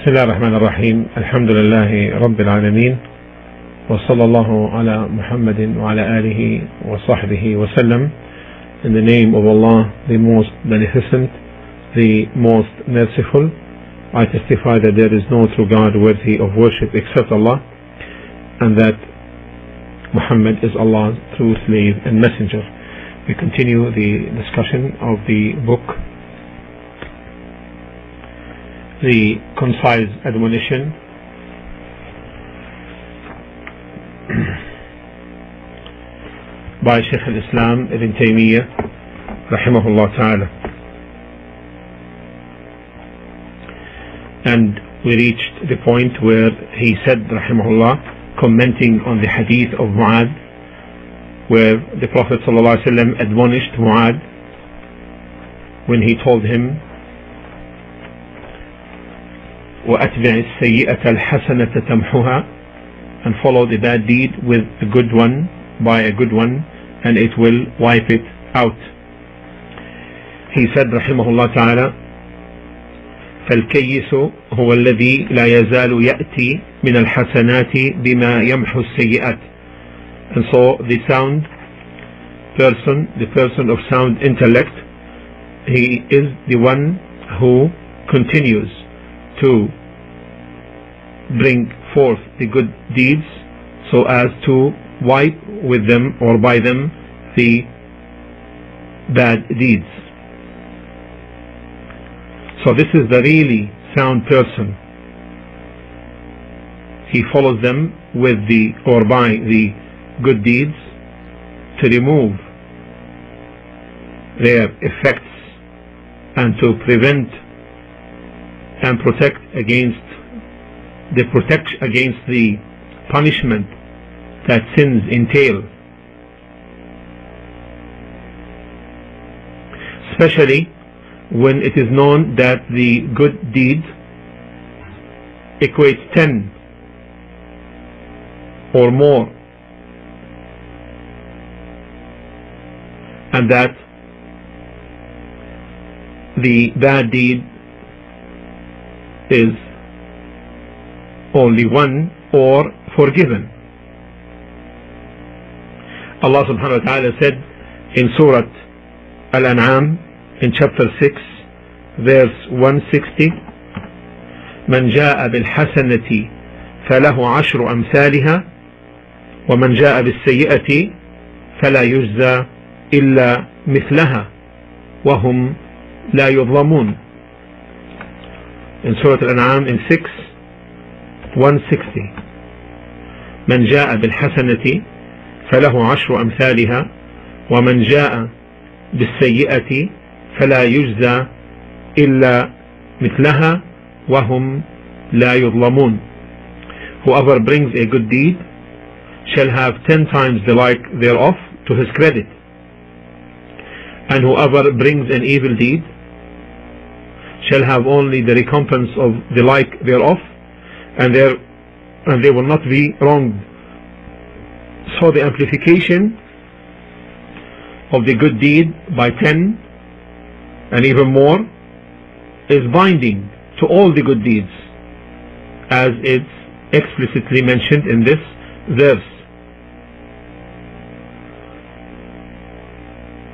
بسم الله الرحمن الرحيم الحمد لله رب العالمين وصلى الله على محمد وعلى آله وصحبه وسلم In the name of Allah, the most beneficent, the most merciful, I testify that there is no true God worthy of worship except Allah, and that Muhammad is Allah's true slave and messenger. We continue the discussion of the book, the concise admonition. By Shaykh al-Islam Ibn Taymiyyah rahimahullah ta'ala. And we reached the point where he said rahimahullah commenting on the hadith of Mu'ad where the Prophet ﷺ admonished Mu'ad when he told him وأتبع السيئة الحسنة تمحها and follow the bad deed with the good one by a good one and it will wipe it out he said رحمه الله تعالى فالكيس هو الذي لا يزال يأتي من الحسنات بما يمحو السيئات and so the sound person the person of sound intellect he is the one who continues to bring forth the good deeds so as to wipe with them or by them the bad deeds. So this is the really sound person. He follows them with the or by the good deeds to remove their effects and to prevent and protect against the protect against the punishment that sins entail. Especially when it is known that the good deed equates 10 or more. And that the bad deed is only one or forgiven Allah subhanahu wa ta'ala said in Surah Al-An'am in chapter 6 verse 160 من جاء بالحسنة فله عشر أمثالها ومن جاء بالسيئة فلا يجزى إلا مثلها وهم لا يظلمون in Surah Al-An'am in 6 160 من جاء بالحسنة فله عشر أمثالها ومن جاء بالسيئة فلا يجزى إلا مثلها وهم لا يظلمون Whoever brings a good deed shall have ten times the like thereof to his credit and whoever brings an evil deed shall have only the recompense of the like thereof and there and they will not be wronged. So the amplification of the good deed by 10 and even more is binding to all the good deeds as it's explicitly mentioned in this verse.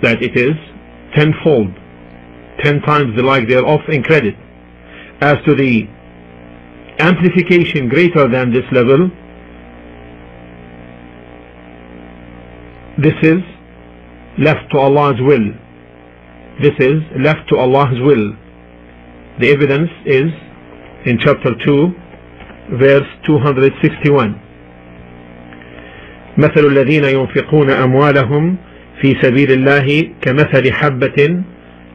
That it is tenfold ten times the like thereof in credit as to the amplification greater than this level this is left to Allah's will this is left to Allah's will the evidence is in chapter 2 verse 261 مثل الذين ينفقون أموالهم في سبيل الله كمثل حبة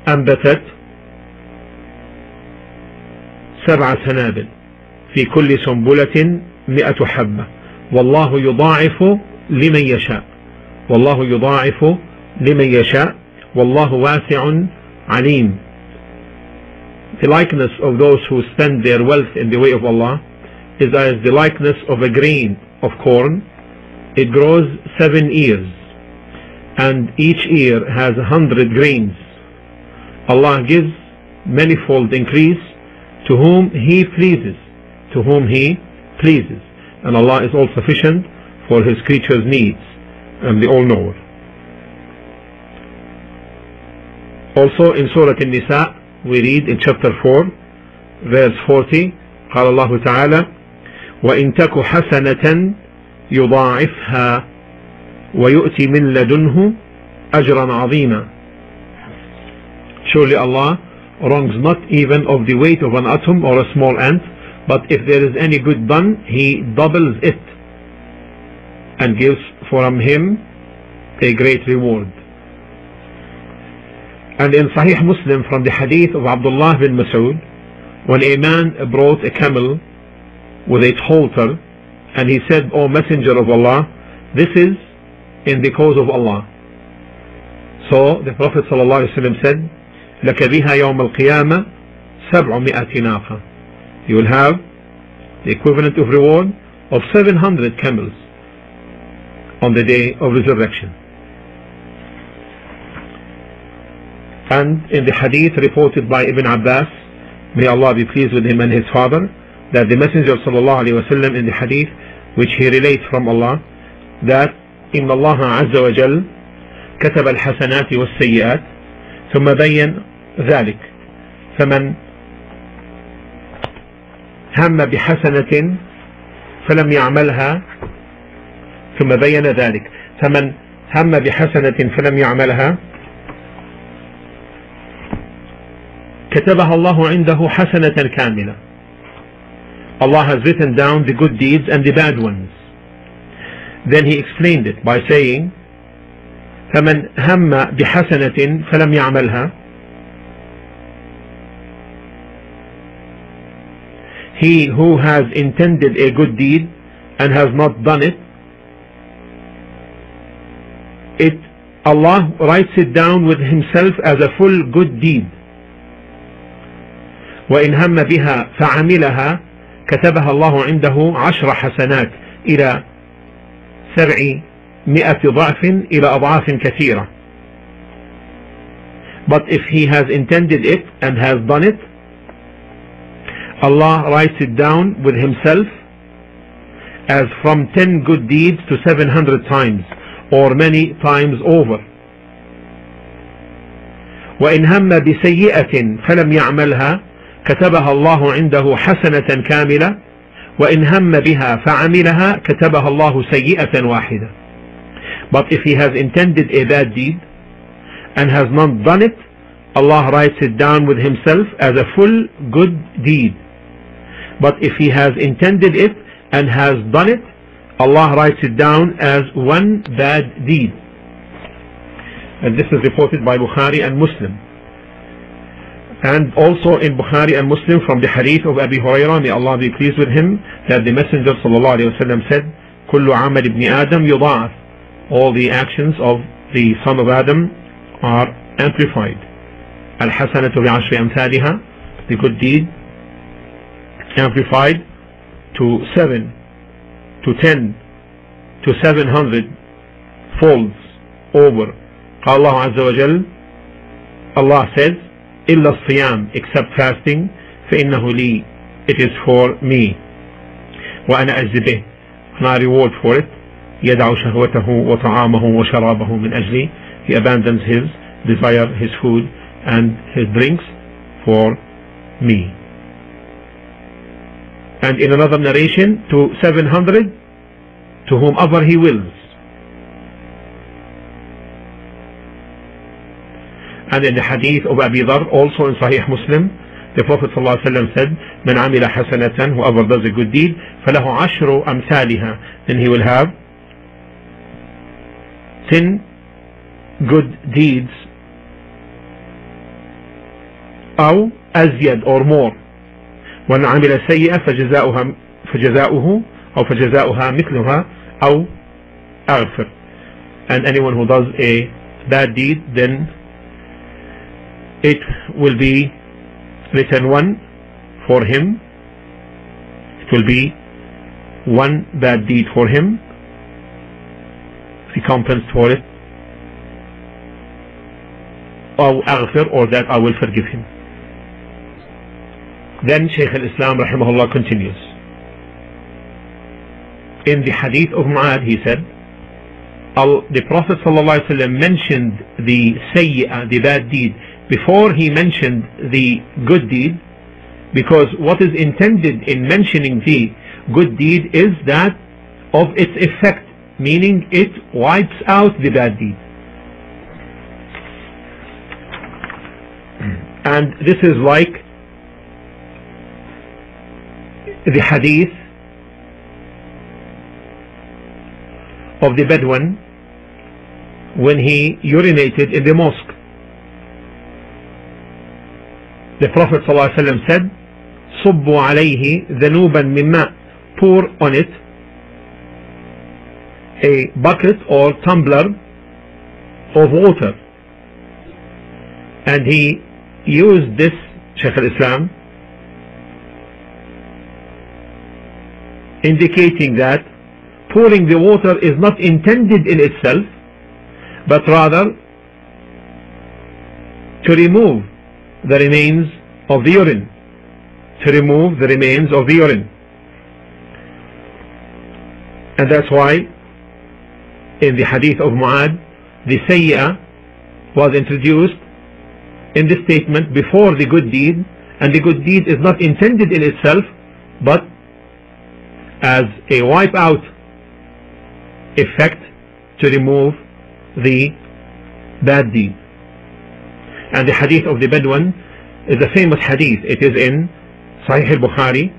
أنبتت سبع سنابل في كل سنبلة مئة حبة والله يضاعف لمن يشاء والله يضاعف لمن يشاء والله واسع عليم The likeness of those who spend their wealth in the way of Allah is as the likeness of a grain of corn. It grows seven ears and each ear has a hundred grains. Allah gives manifold increase to whom He pleases, to whom He pleases. And Allah is all sufficient for His creatures' needs, and the All-Knower. Also in Surah An-Nisa, we read in chapter 4, verse 40, قال الله تعالى وإن تك حسنة يضاعفها ويؤتي من لدنه أجرا عظيما Surely Allah wrongs not even of the weight of an atom or a small ant, but if there is any good done, He doubles it and gives from Him a great reward. And in Sahih Muslim from the hadith of Abdullah bin Mas'ud, when a man brought a camel with its halter, and he said, O Messenger of Allah, this is in the cause of Allah. So the Prophet ﷺ said, لك بها يوم القيامة سبعمائة ناقة. You will have the equivalent of reward of 700 camels on the day of resurrection. And in the hadith reported by Ibn Abbas, may Allah be pleased with him and his father, that the Messenger sallallahu alaihi wasallam in the hadith, which he relates from Allah, that إن الله عز وجل كتب الحسنات والسيئات ثم بين ذلك. فمن هم بحسنة فلم يعملها ثم بين ذلك. فمن هم بحسنة فلم يعملها كتبها الله عنده حسنة كاملة. Allah has written down the good deeds and the bad ones. Then he explained it by saying فمن هم بحسنة فلم يعملها he who has intended a good deed and has not done it it Allah writes it down with himself as a full good deed وإن هم بها فعملها كتبها الله عنده عشر حسنات إلى سبعمائة ضعف إلى أضعاف كثيرة But if he has intended it and has done it, Allah writes it down with himself as from 10 good deeds to 700 times or many times over. وإن هم بسيئة فلم يعملها كتبها الله عنده حسنة كاملة وإن هم بها فعملها كتبها الله سيئة واحدة But if he has intended a bad deed and has not done it, Allah writes it down with himself as a full good deed. But if he has intended it and has done it, Allah writes it down as one bad deed. And this is reported by Bukhari and Muslim. And also in Bukhari and Muslim from the hadith of Abi Hurairah, may Allah be pleased with him, that the Messenger ﷺ said, كل عمل ابن آدم يضاعف. All the actions of the son of Adam are amplified. الحسنة بعشر أمثالها, the good deed amplified to seven, to ten, to seven hundred folds over. قال الله عز وجل, Allah says, إلا الصيام except fasting فإنه لي it is for me وأنا أجزي به and I reward for it يدع شهوته وطعامه وشرابه من أجلي he abandons his desire his food and his drinks for me and in another narration to 700 to whomever he wills and in the hadith of Abi Dhar also in Sahih Muslim the Prophet ﷺ said من عمل حسنة whoever does a good deed فله عشر أمثالها then he will have ten good deeds أو أزيد or more ومن عمل سيئة فجزاؤها فجزاؤه أو فجزاؤها مثلها أو أغفر and anyone who does a bad deed then it will be written one for him it will be one bad deed for him recompense for it أو أغفر or that I will forgive him Then Shaykh al-Islam rahimahullah continues. In the hadith of Mu'ad he said, the Prophet ﷺ mentioned the sayyi'ah, the bad deed, before he mentioned the good deed, because what is intended in mentioning the good deed is that of its effect, meaning it wipes out the bad deed. And this is like the hadith of the Bedouin when he urinated in the mosque. The Prophet ﷺ said, صبوا عليه ذنوبا من ماء pour on it a bucket or tumbler of water and he used this Shaykh al-Islam indicating that pouring the water is not intended in itself but rather to remove the remains of the urine. To remove the remains of the urine. And that's why in the hadith of Mu'ad the sayyi'ah was introduced in this statement before the good deed. And the good deed is not intended in itself but as a wipe out effect to remove the bad deed and the hadith of the Bedouin is a famous hadith it is in Sahih al-Bukhari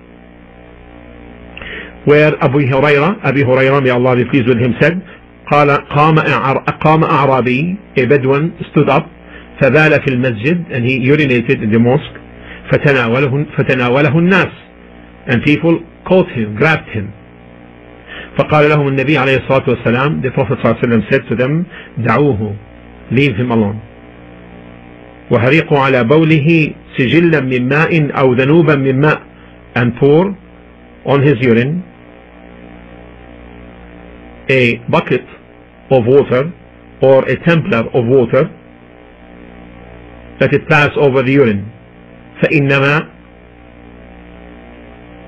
where Abu Huraira Abu Huraira may Allah be pleased with him said قال قام قام أعرابي a Bedouin stood up فبال في المسجد and he urinated in the mosque فتناوله, فتناوله الناس and people caught him grabbed him فقال لهم النبي عليه الصلاة والسلام the Prophet صلى الله عليه وسلم said to them دعوه leave him alone وهريقوا على بوله سجلا من ماء أو ذنوبا من ماء and pour on his urine a bucket of water or a tumbler of water let it pass over the urine فإنما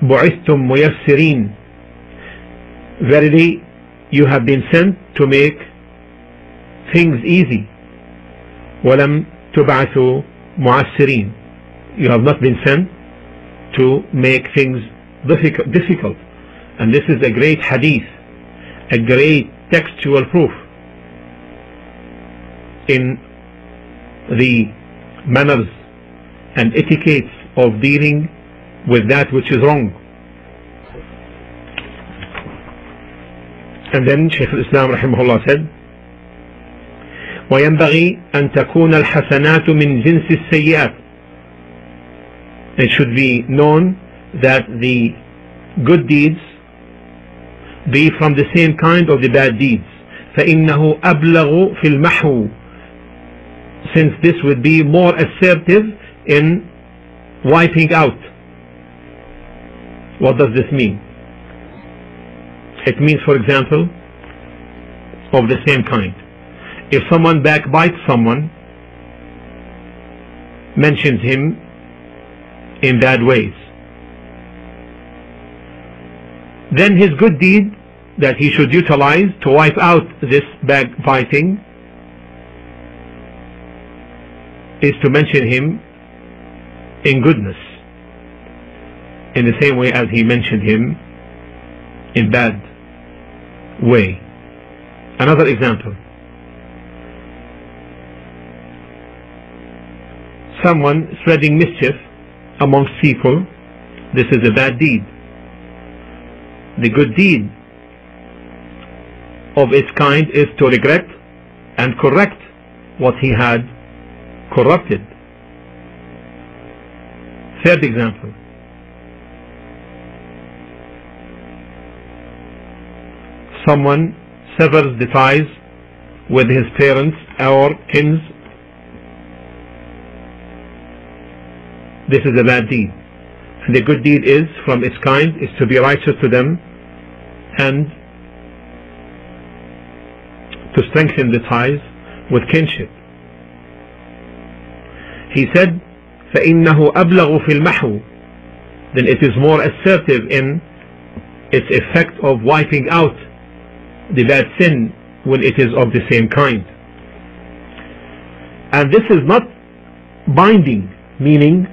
بعثتم ميسرين verily you have been sent to make things easy ولم تبعثوا معسرين you have not been sent to make things difficult, difficult and this is a great hadith a great textual proof in the manners and etiquettes of dealing with that which is wrong. And then Shaykh al-Islam rahimahullah said, وينبغي أن تكون الحسنات من جنس السيئات. It should be known that the good deeds be from the same kind of the bad deeds. فإنه أبلغ في المحو since this would be more assertive in wiping out. what does this mean? It means, for example, of the same kind. If someone backbites someone, mentions him in bad ways, then his good deed that he should utilize to wipe out this backbiting is to mention him in goodness in the same way as he mentioned him in bad way another example someone spreading mischief amongst people this is a bad deed the good deed of its kind is to regret and correct what he had corrupted. Third example. Someone severs the ties with his parents or kins. This is a bad deed. And the good deed is, from its kind, is to be righteous to them and to strengthen the ties with kinship. He said, فإنه أبلغ في المحو then it is more assertive in its effect of wiping out the bad sin when it is of the same kind. And this is not binding, meaning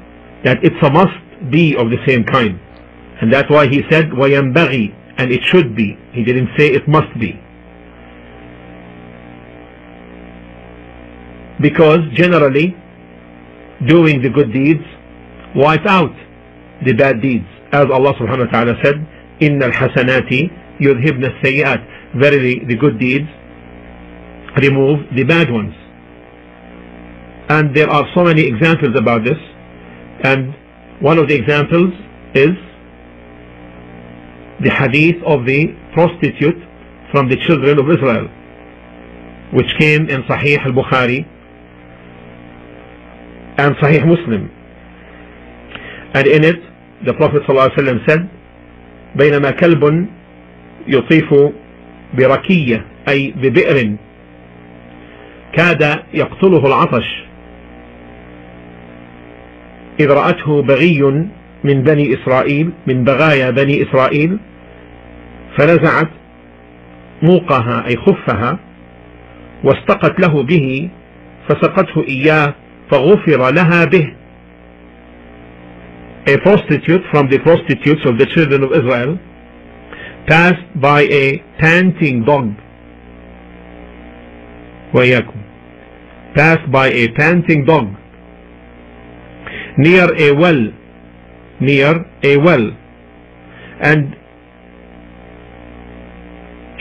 that it's a must be of the same kind. And that's why he said, وَيَنْبَغِي and it should be. He didn't say it must be. Because generally, doing the good deeds wipe out the bad deeds. As Allah subhanahu wa ta'ala said, إِنَّ الْحَسَنَاتِ يُذْهِبْنَ السَّيِّئَاتِ Verily, the good deeds remove the bad ones. And there are so many examples about this. And one of the examples is the hadith of the prostitute from the children of Israel, which came in Sahih al-Bukhari and Sahih Muslim. And in it, the Prophet ﷺ said, بينما كلب يطيف بركية أي ببئر كاد يقتله العطش. إذ رأته بغي من بني إسرائيل من بغايا بني إسرائيل فنزعت موقها أي خفها واستقت له به فسقته إياه فغفر لها به. A prostitute from the prostitutes of the children of Israel passed by a panting dog وإياكم passed by a panting dog near a well near a well and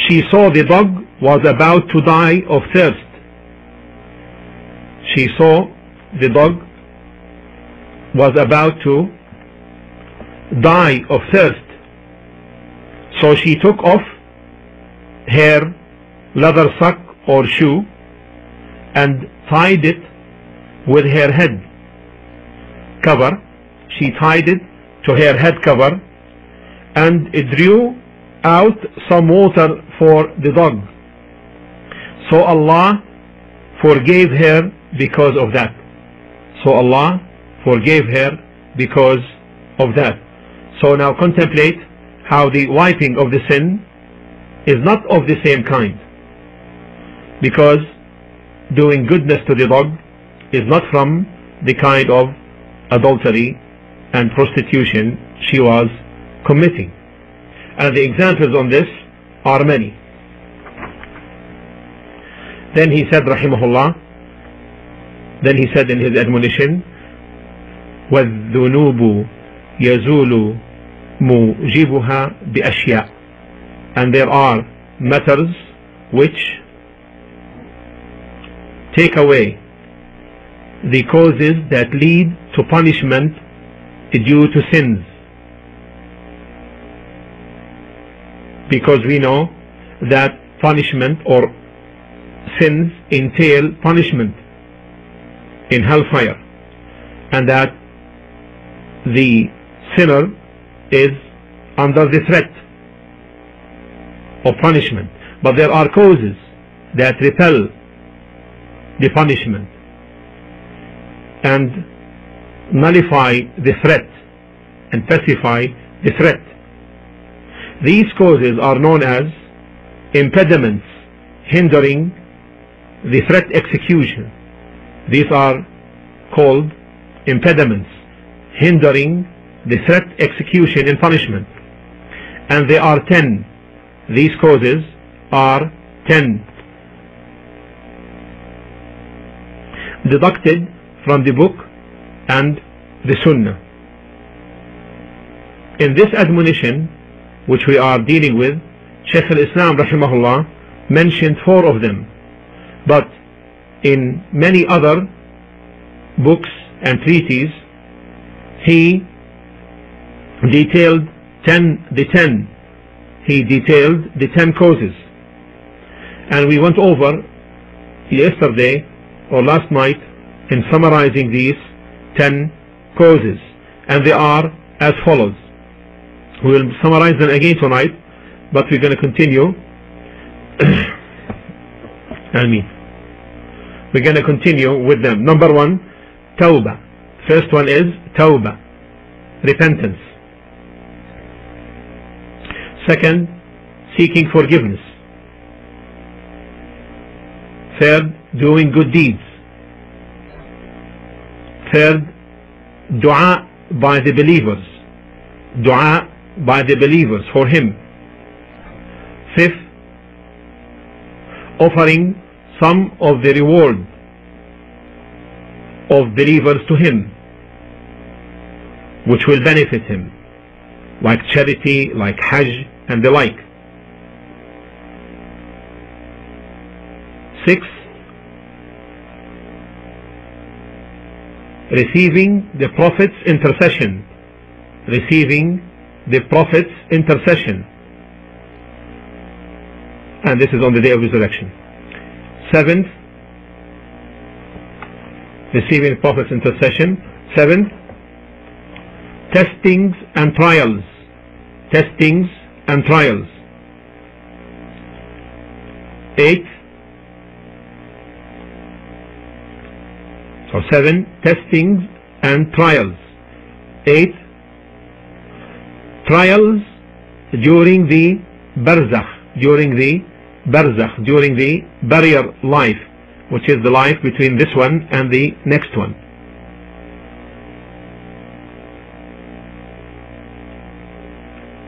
she saw the dog was about to die of thirst she saw the dog was about to die of thirst so she took off her leather sock or shoe and tied it with her head cover. She tied it to her head cover and it drew out some water for the dog. So Allah forgave her because of that. So Allah forgave her because of that. So now contemplate how the wiping of the sin is not of the same kind because doing goodness to the dog is not from the kind of adultery and prostitution she was committing and the examples on this are many then he said rahimahullah then he said in his admonition وَالذُّنُوبُ يَزُولُ مُوجِبُهَا بِأَشْيَاء and there are matters which take away the causes that lead to punishment due to sins because we know that punishment or sins entail punishment in hellfire and that the sinner is under the threat of punishment. But there are causes that repel the punishment and nullify the threat and pacify the threat. These causes are known as impediments hindering the threat execution. These are called impediments hindering the threat execution and punishment. And they are ten. These causes are ten. Deducted from the book and the sunnah. In this admonition which we are dealing with Shaykh al-Islam rahimahullah mentioned four of them. But in many other books and treatises he detailed ten the ten. He detailed the ten causes. And we went over yesterday or last night in summarizing these ten causes. And they are as follows. We will summarize them again tonight but we're going to continue. I mean we're going to continue with them. Number one tawbah first one is tawbah repentance Second, seeking forgiveness. Third, doing good deeds. Third, dua by the believers. Dua by the believers for him. Fifth, offering some of the reward of believers to him which will benefit him like charity, like hajj and the like. Six, receiving the Prophet's intercession. Receiving the Prophet's intercession. And this is on the day of resurrection. Seventh, receiving the Prophet's intercession. Seventh, testings and trials. Testings and trials. Eight, so seven, testings and trials. Eight, trials during the barzakh, during the barzakh, during the barrier life, which is the life between this one and the next one.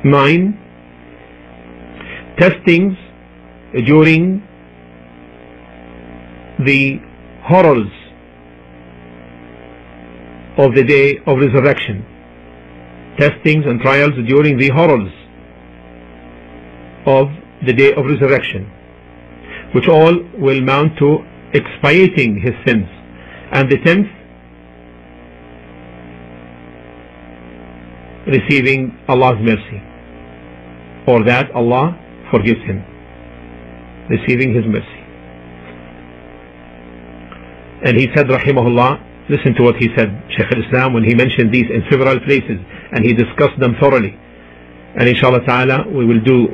Nine, testings during the horrors of the day of resurrection. Testings and trials during the horrors of the day of resurrection, which all will mount to expiating his sins. And the tenth, receiving Allah's mercy, or that Allah forgives him, receiving his mercy. And he said, Rahimahullah, listen to what he said, Shaykh al-Islam, when he mentioned these in several places, and he discussed them thoroughly. And inshallah ta'ala, we will do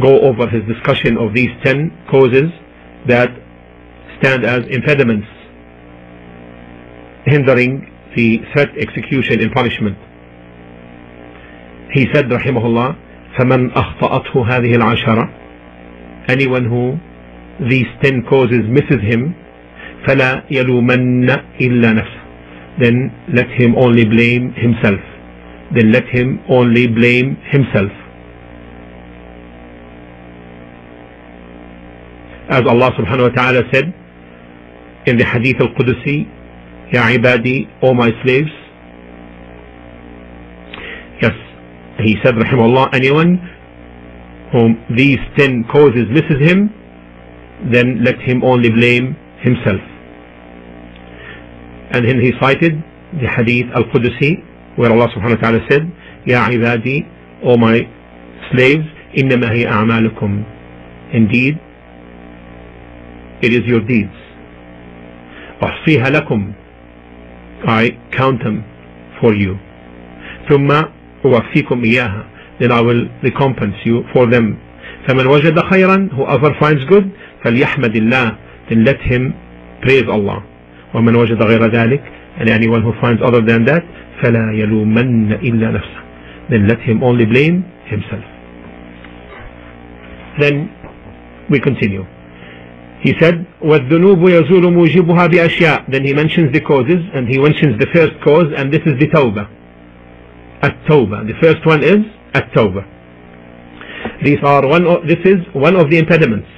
go over his discussion of these ten causes that stand as impediments hindering the threat execution and punishment. He said rahimahullah فَمَنْ أَخْطَأَتْهُ هَذِهِ الْعَشَرَةِ Anyone who these ten causes misses him فَلَا يَلُومَنَّ إِلَّا نَفْسَهُ Then let him only blame himself. Then let him only blame himself. as Allah subhanahu wa ta'ala said in the hadith al-Qudusi Ya ibadi, O my slaves he said rahimahullah anyone whom these ten causes misses him then let him only blame himself and then he cited the hadith al-Qudusi where Allah subhanahu wa ta'ala said Ya ibadi, O my slaves إنما هي أعمالكم indeed it is your deeds أحصيها لكم I count them for you ثم أوفيكم إياها then I will recompense you for them فمن وجد خيرا whoever finds good فليحمد الله then let him praise Allah ومن وجد غير ذلك and anyone who finds other than that فلا يلومن إلا نفسه then let him only blame himself then we continue he said وَالذُّنُوبُ يَزُولُ مُوجِبُهَا بِأَشْيَاء Then he mentions the causes and he mentions the first cause and this is the tawbah. At-tawbah. The first one is at-tawbah. These are one of, this is one of the impediments.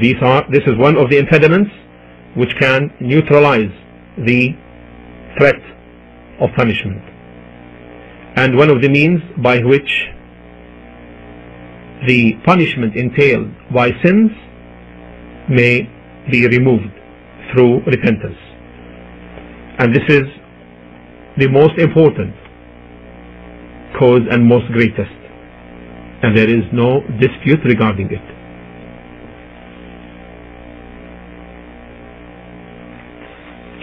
These are, this is one of the impediments which can neutralize the threat of punishment. And one of the means by which the punishment entailed by sins may be removed through repentance. And this is the most important cause and most greatest. And there is no dispute regarding it.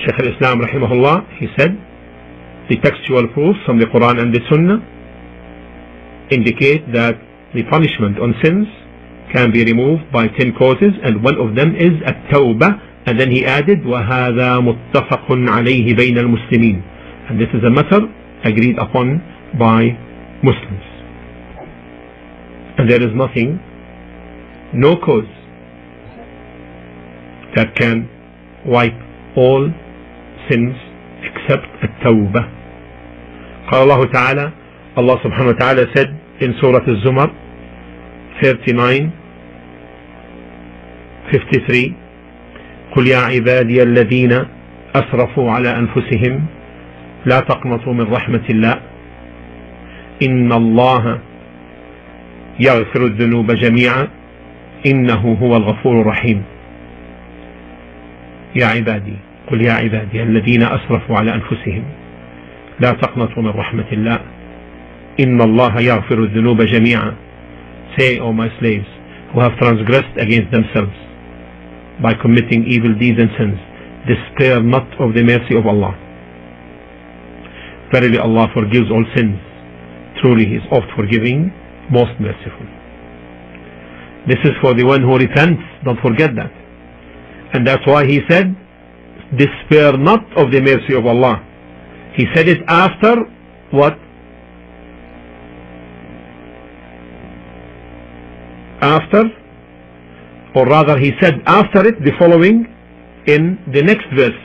Shaykh al-Islam rahimahullah, he said, the textual proofs from the Quran and the Sunnah indicate that the punishment on sins can be removed by ten causes and one of them is at-tawbah and then he added وَهَذَا مُتَّفَقٌ عَلَيْهِ بَيْنَ الْمُسْلِمِينَ and this is a matter agreed upon by Muslims. And there is nothing, no cause that can wipe all sins except التوبة قال الله تعالى subhanahu wa ta'ala said in Surah Al-Zumar 39 53 قل يا عبادي الذين أسرفوا على أنفسهم لا تقنطوا من رحمة الله. إن الله يغفر الذنوب جميعا. إنه هو الغفور الرحيم. يا عبادي قل يا عبادي الذين أسرفوا على أنفسهم لا تقنطوا من رحمة الله. إن الله يغفر الذنوب جميعا. Say, O my slaves, who have transgressed against themselves. By committing evil deeds and sins, despair not of the mercy of Allah. Verily Allah forgives all sins. Truly He is oft forgiving, most merciful. This is for the one who repents, don't forget that. And that's why He said, despair not of the mercy of Allah. He said it after what? After, or rather he said after it the following in the next verse,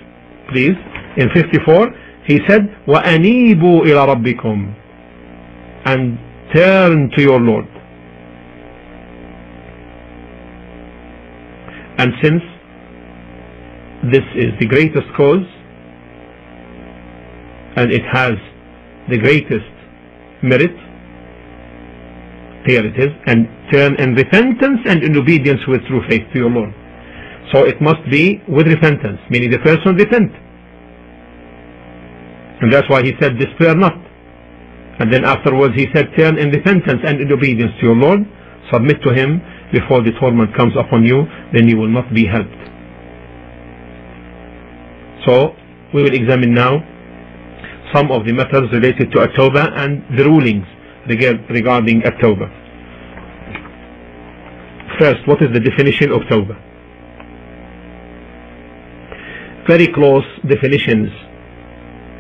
please, in 54, he said, وَأَنِيبُوا إِلَى رَبِّكُمْ And turn to your Lord. And since this is the greatest cause, and it has the greatest merit, here it is, and turn in repentance and in obedience with true faith to your Lord. So it must be with repentance, meaning the person repent. And that's why he said, despair not. And then afterwards he said, turn in repentance and in obedience to your Lord, submit to him before the torment comes upon you, then you will not be helped. So we will examine now some of the matters related to At-Tawbah and the rulings regarding At-Tawbah. First, what is the definition of Tawbah? Very close definitions,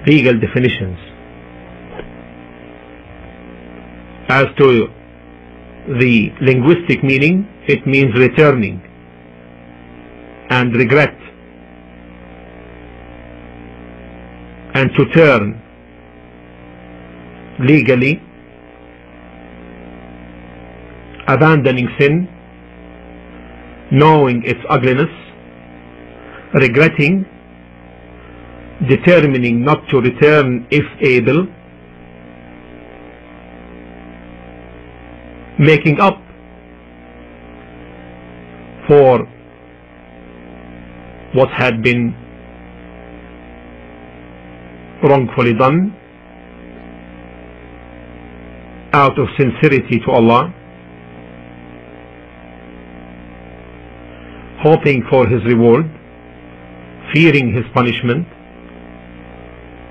legal definitions. As to the linguistic meaning, it means returning and regret and to turn legally abandoning sin knowing its ugliness regretting determining not to return if able making up for what had been wrongfully done out of sincerity to Allah hoping for his reward fearing his punishment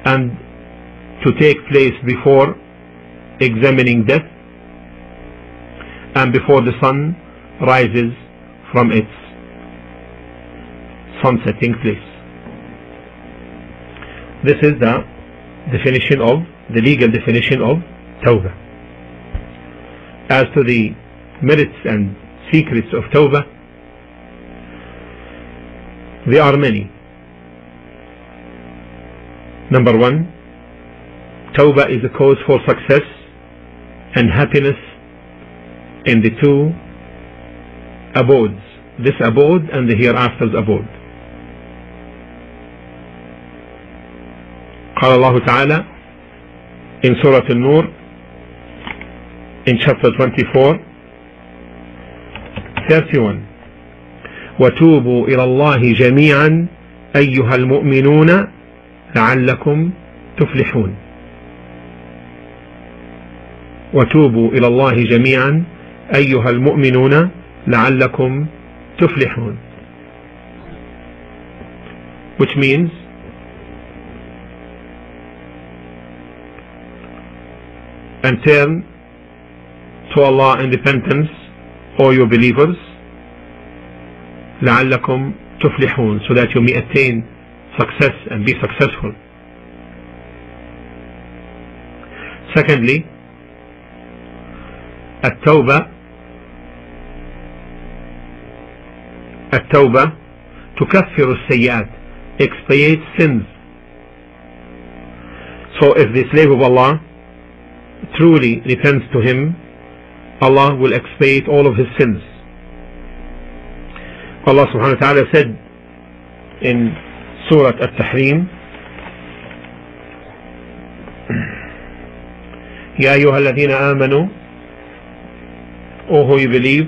and to take place before examining death and before the sun rises from its sunsetting place. This is the definition of the legal definition of tawbah. As to the merits and secrets of tawbah there are many number one tawbah is a cause for success and happiness in the two abodes this abode and the hereafter's abode قال الله تعالى in Surah An-Nur in chapter 24 31 وتوبوا إلى الله جميعا أيها المؤمنون لعلكم تفلحون. وتوبوا إلى الله جميعا أيها المؤمنون لعلكم تفلحون. Which means and turn to Allah in repentance all you believers. لعلكم تفلحون so that you may attain success and be successful Secondly, التوبة التوبة تكفر السيئات expiate sins so if the slave of Allah truly repents to him Allah will expiate all of his sins الله سبحانه وتعالى سد إن سورة التحريم. يا أيها الذين آمنوا أوه يبليب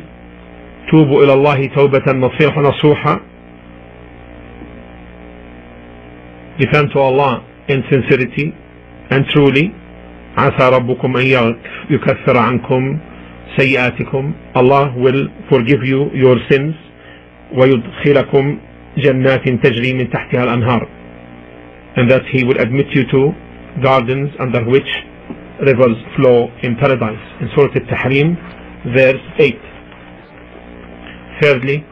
توبوا إلى الله توبة نصيحة نصوحة. Defend to Allah in sincerity and truly. عسى ربكم أن يكثر عنكم سيئاتكم. Allah will forgive you your sins. ويدخلكم جنات تجري من تحتها الأنهار and that he will admit you to gardens under which rivers flow in paradise in Surah Al-Tahrim verse 8 thirdly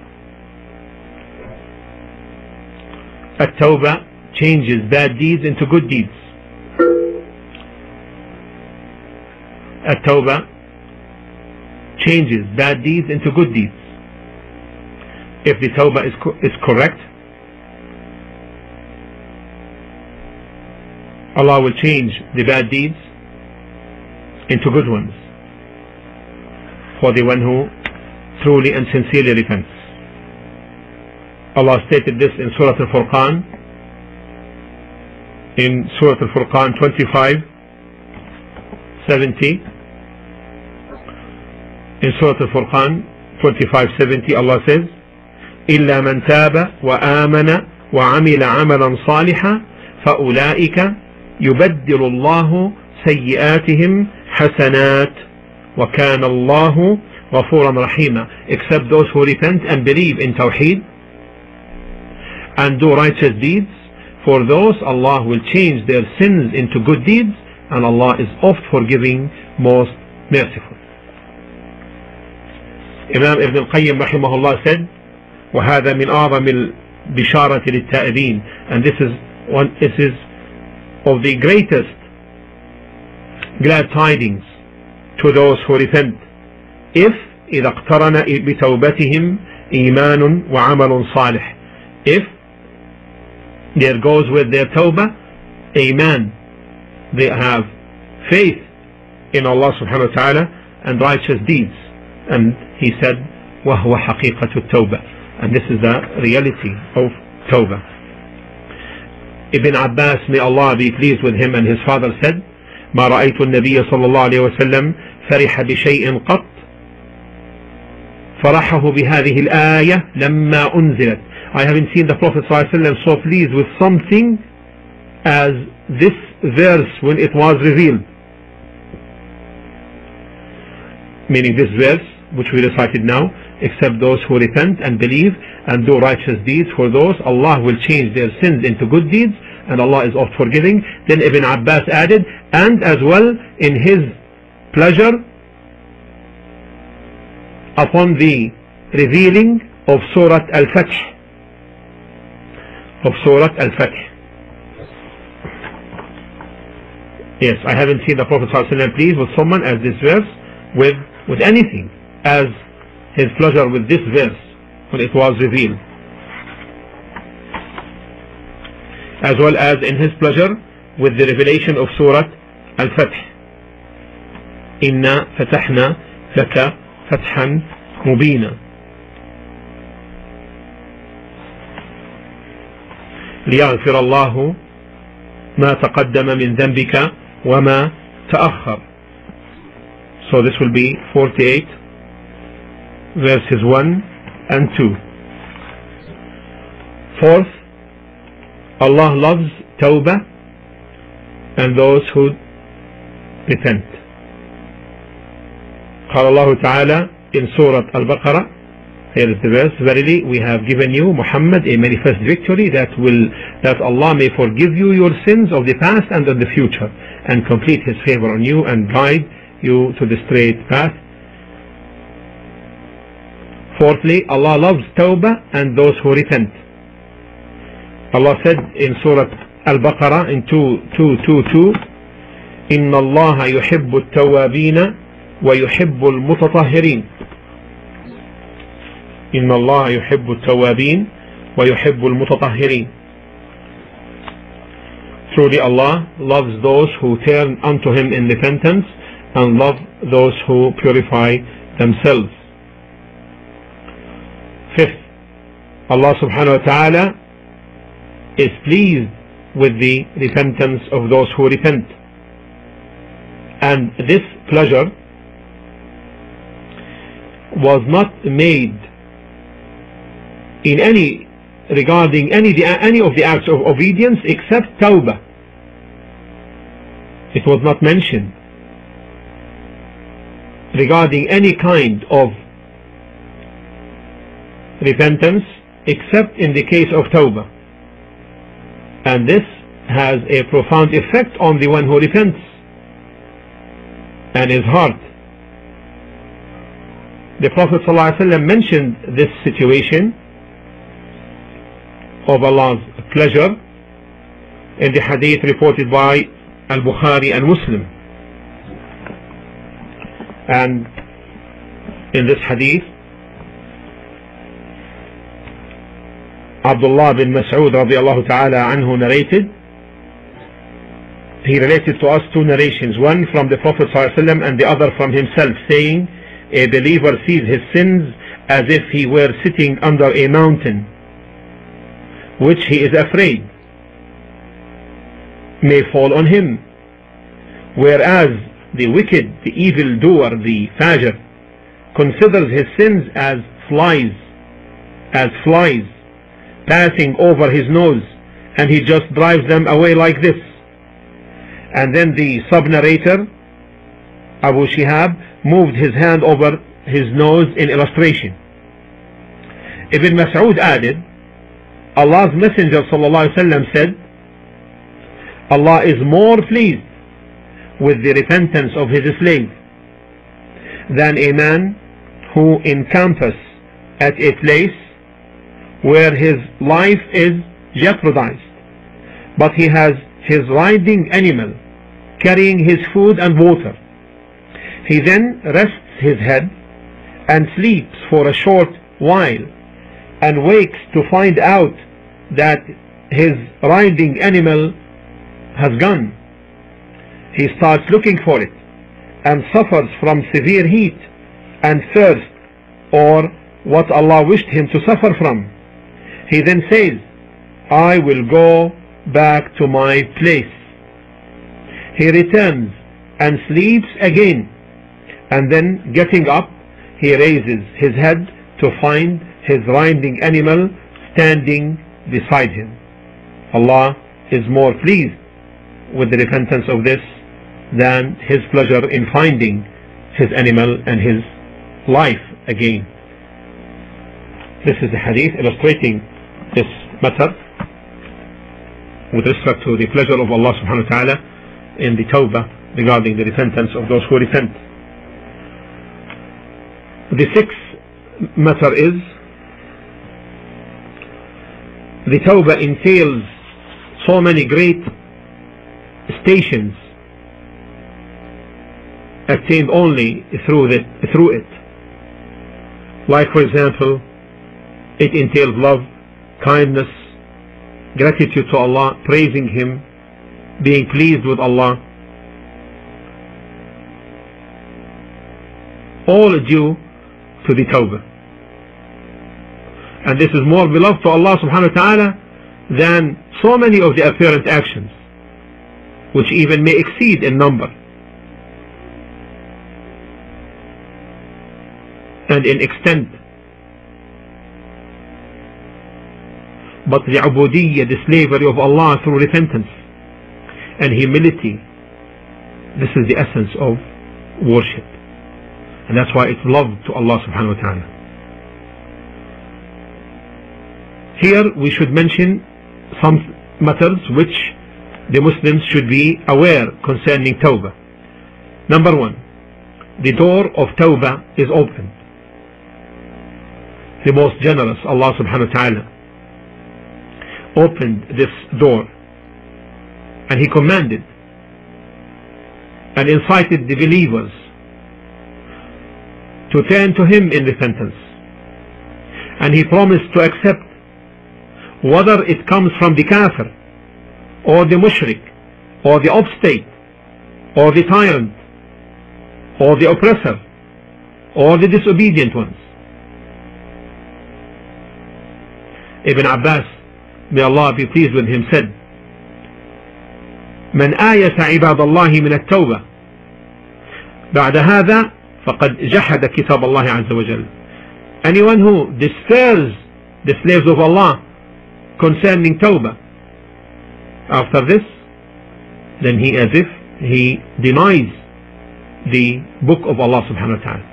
التوبة changes bad deeds into good deeds التوبة changes bad deeds into good deeds if the tawbah is, co is correct Allah will change the bad deeds into good ones for the one who truly and sincerely repents. Allah stated this in Surah Al-Furqan in Surah Al-Furqan 25 70 in Surah Al-Furqan 25:70 Allah says إلا من تاب وآمن وعمل عملا صالحا فأولئك يبدل الله سيئاتهم حسنات وكان الله غفورا رحيما except those who repent and believe in Tawheed and do righteous deeds for those Allah will change their sins into good deeds and Allah is oft forgiving most merciful Imam Ibn al-Qayyim rahimahullah said وهذا من أعظم البشارة للتائبين and this is one this is of the greatest glad tidings to those who repent if إذا اقترن بتوبتهم إيمان وعمل صالح if there goes with their tawbah iman they have faith in Allah subhanahu wa ta'ala and righteous deeds and he said وهو حقيقة التوبة and this is the reality of tawbah Ibn Abbas may Allah be pleased with him and his father said ما رأيت النبي صلى الله عليه وسلم فرح بشيء قط فرحه بهذه الآية لما أنزلت I haven't seen the Prophet ﷺ so pleased with something as this verse when it was revealed meaning this verse which we recited now except those who repent and believe and do righteous deeds. For those Allah will change their sins into good deeds and Allah is oft forgiving. Then Ibn Abbas added and as well in his pleasure upon the revealing of Surah Al-Fath of Surah Al-Fath yes I haven't seen the Prophet ﷺ pleased with someone as this verse with with anything as his pleasure with this verse when it was revealed as well as in his pleasure with the revelation of Surah Al-Fath إنا فتحنا لك فتحا مبينا ليغفر الله ما تقدم من ذنبك وما تأخر so this will be 48 verses 1 and 2 fourth Allah loves tawbah and those who repent قال الله تعالى in Surah Al-Baqarah here is the verse verily we have given you Muhammad a manifest victory that will that Allah may forgive you your sins of the past and of the future and complete his favor on you and guide you to the straight path fourthly Allah loves tawbah and those who repent Allah said in Surah Al-Baqarah in 2, 2, 2, 2 إن الله يحب التوابين ويحب المتطهرين إن الله يحب التوابين ويحب المتطهرين Truly Allah loves those who turn unto Him in repentance and love those who purify themselves. Fifth, Allah subhanahu wa ta'ala is pleased with the repentance of those who repent. And this pleasure was not made in any regarding any any of the acts of obedience except tawbah. It was not mentioned regarding any kind of repentance except in the case of tawbah. And this has a profound effect on the one who repents and his heart. The Prophet ﷺ mentioned this situation of Allah's pleasure in the hadith reported by Al-Bukhari and Muslim. And in this hadith, Abdullah bin Mas'ud radiallahu ta'ala anhu narrated, he related to us two narrations, one from the Prophet ﷺ and the other from himself, saying, a believer sees his sins as if he were sitting under a mountain, which he is afraid may fall on him. Whereas the wicked, the evil doer, the fajir, considers his sins as flies, as flies passing over his nose, and he just drives them away like this. And then the sub-narrator, Abu Shihab, moved his hand over his nose in illustration. Ibn Mas'ud added, Allah's Messenger ﷺ said, Allah is more pleased with the repentance of his slave than a man who encampers at a place where his life is jeopardized, but he has his riding animal carrying his food and water. He then rests his head and sleeps for a short while and wakes to find out that his riding animal has gone. He starts looking for it and suffers from severe heat and thirst or what Allah wished him to suffer from. He then says, I will go back to my place. He returns and sleeps again and then getting up he raises his head to find his riding animal standing beside him. Allah is more pleased with the repentance of this than his pleasure in finding his animal and his life again. This is the hadith illustrating this matter with respect to the pleasure of Allah subhanahu wa ta'ala in the tawbah regarding the repentance of those who repent. The sixth matter is the tawbah entails so many great stations attained only through, the, through it. Like for example, it entails love, kindness, gratitude to Allah, praising Him, being pleased with Allah. All due to the tawbah. And this is more beloved to Allah subhanahu wa ta'ala than so many of the apparent actions, which even may exceed in number. And in extent. But the ubudiyya, the slavery of Allah through repentance and humility, this is the essence of worship. And that's why it's loved to Allah subhanahu wa ta'ala. Here we should mention some matters which the Muslims should be aware concerning Tawbah. Number one, the door of Tawbah is open. The most generous, Allah subhanahu wa ta'ala, opened this door. And He commanded and incited the believers to turn to him in repentance. And he promised to accept whether it comes from the kafir or the mushrik or the apostate or the tyrant or the oppressor or the disobedient ones. Ibn Abbas may Allah be pleased with him said من آيس عباد الله من التوبة بعد هذا فقد جحد كتاب الله عز وجل anyone who despairs the slaves of Allah concerning tawbah after this then he as if he denies the book of Allah subhanahu wa ta'ala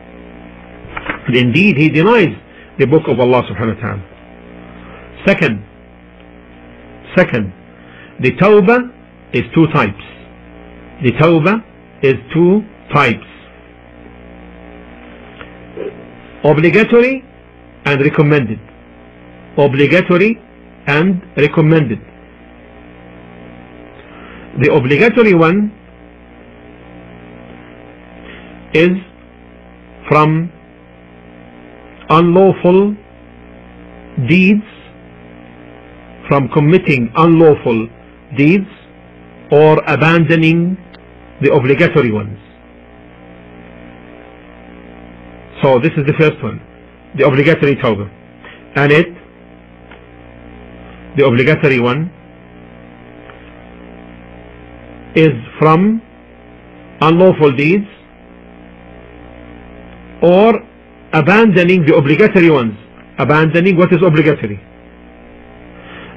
indeed he denies the book of Allah subhanahu wa ta'ala second second the tawbah is two types. The tawbah is two types. Obligatory and recommended. Obligatory and recommended. The obligatory one is from unlawful deeds from committing unlawful deeds or abandoning the obligatory ones. So this is the first one the obligatory tawbah. And it the obligatory one is from unlawful deeds or abandoning the obligatory ones. Abandoning what is obligatory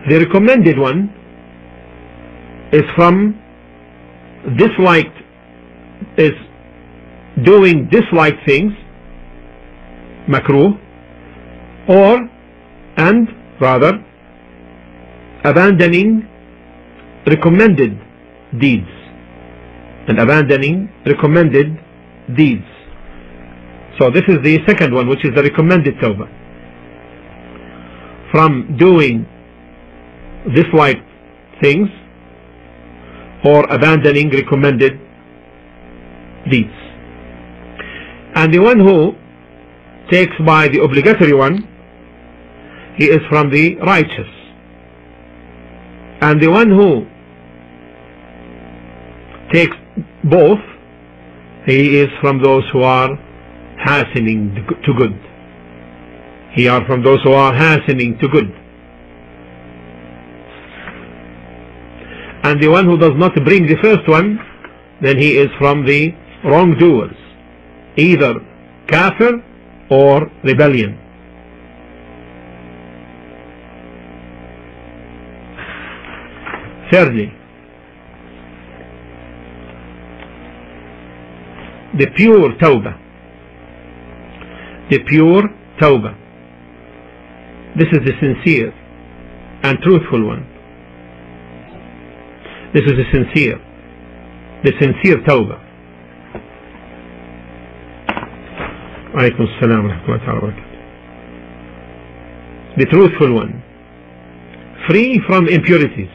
the recommended one is from disliked is doing disliked things makruh or and rather abandoning recommended deeds. And abandoning recommended deeds. So this is the second one which is the recommended tawbah. From doing disliked things or abandoning recommended deeds. And the one who takes by the obligatory one he is from the righteous. And the one who takes both he is from those who are hastening to good. He are from those who are hastening to good and the one who does not bring the first one then he is from the wrongdoers. Either kafir or rebellion. Thirdly the pure tawbah. The pure tawbah. This is the sincere and truthful one this is the sincere the sincere tawbah عليكم السلام ورحمة الله تعالى وبركاته the truthful one free from impurities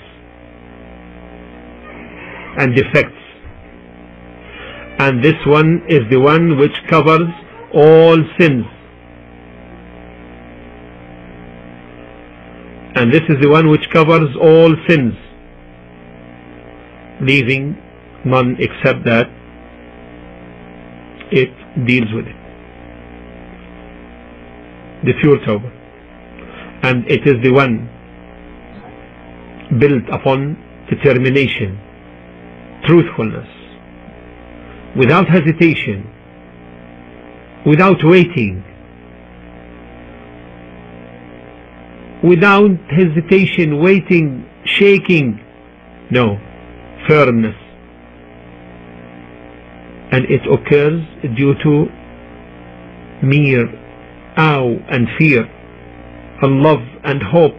and defects and this one is the one which covers all sins and this is the one which covers all sins leaving none except that it deals with it. The pure tawbah and it is the one built upon determination truthfulness without hesitation without waiting without hesitation waiting shaking. No firmness. And it occurs due to mere awe and fear and love and hope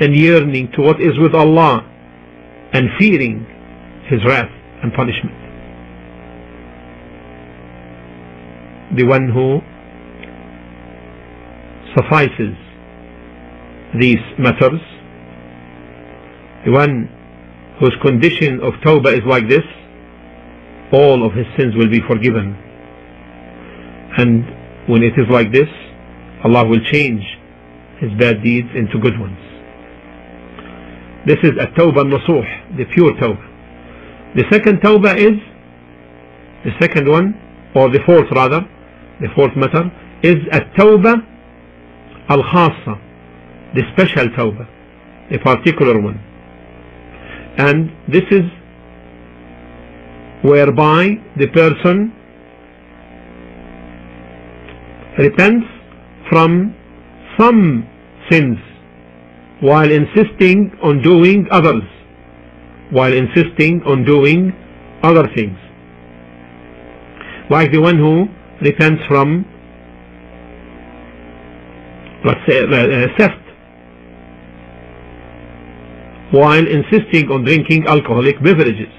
and yearning to what is with Allah and fearing his wrath and punishment. The one who suffices these matters the one whose condition of tawbah is like this all of his sins will be forgiven. And when it is like this, Allah will change his bad deeds into good ones. This is a tawbah nasuh, the pure tawbah. The second tawbah is, the second one, or the fourth rather, the fourth matter, is a tawbah al-khassa, the special tawbah, a particular one. And this is whereby the person repents from some sins while insisting on doing others while insisting on doing other things. Like the one who repents from let's say uh, theft while insisting on drinking alcoholic beverages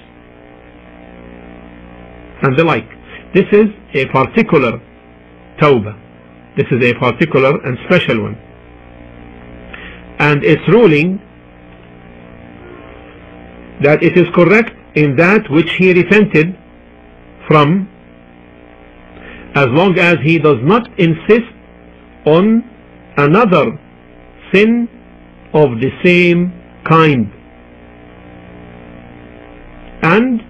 and the like. This is a particular tawbah this is a particular and special one. And its ruling that it is correct in that which he repented from as long as he does not insist on another sin of the same kind. And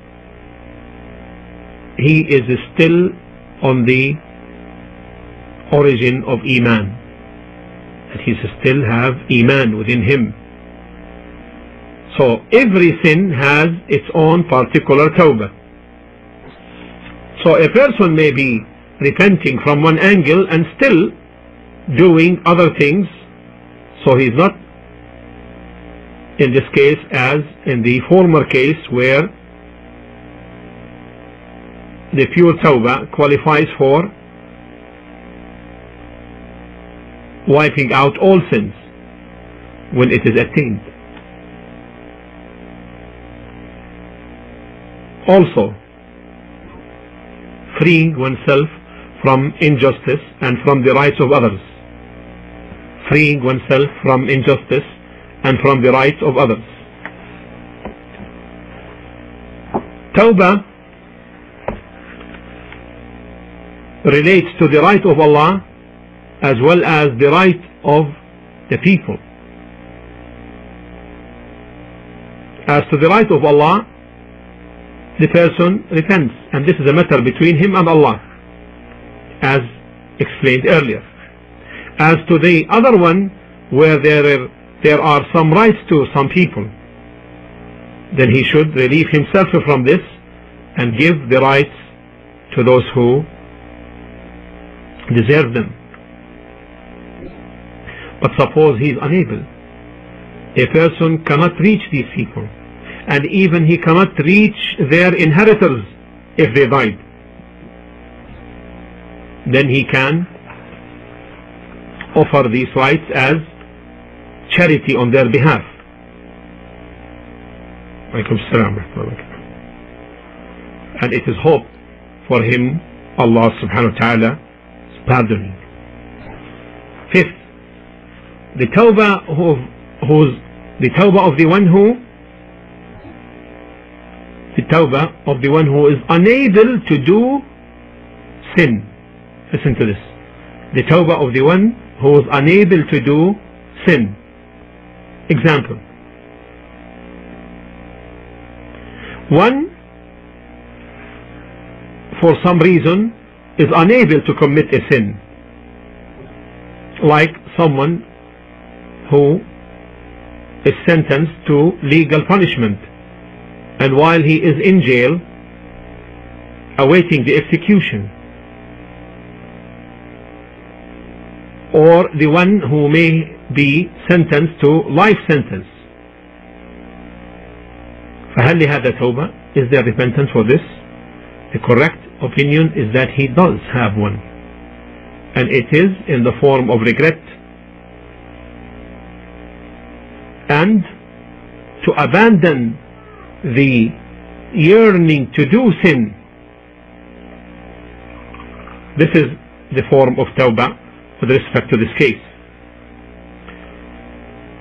he is still on the origin of Iman. That he still have Iman within him. So every sin has its own particular tawbah. So a person may be repenting from one angle and still doing other things so he's not in this case as in the former case where the pure tawbah qualifies for wiping out all sins when it is attained. Also, freeing oneself from injustice and from the rights of others. Freeing oneself from injustice and from the rights of others. Tawbah relates to the right of Allah as well as the right of the people. As to the right of Allah, the person repents, and this is a matter between him and Allah, as explained earlier. As to the other one, where there are, there are some rights to some people, then he should relieve himself from this and give the rights to those who deserve them. But suppose he is unable. A person cannot reach these people. And even he cannot reach their inheritors if they died. Then he can offer these rights as charity on their behalf. And it is hope for him Allah subhanahu wa ta'ala pardoning. Fifth, the tawbah of who's the tawbah of the one who the tawbah of the one who is unable to do sin listen to this the tawbah of the one who is unable to do sin example. One for some reason is unable to commit a sin. Like someone who is sentenced to legal punishment and while he is in jail awaiting the execution. Or the one who may be sentenced to life sentence فهل لهذا توبة is there repentance for this the correct opinion is that he does have one and it is in the form of regret and to abandon the yearning to do sin this is the form of tawbah with respect to this case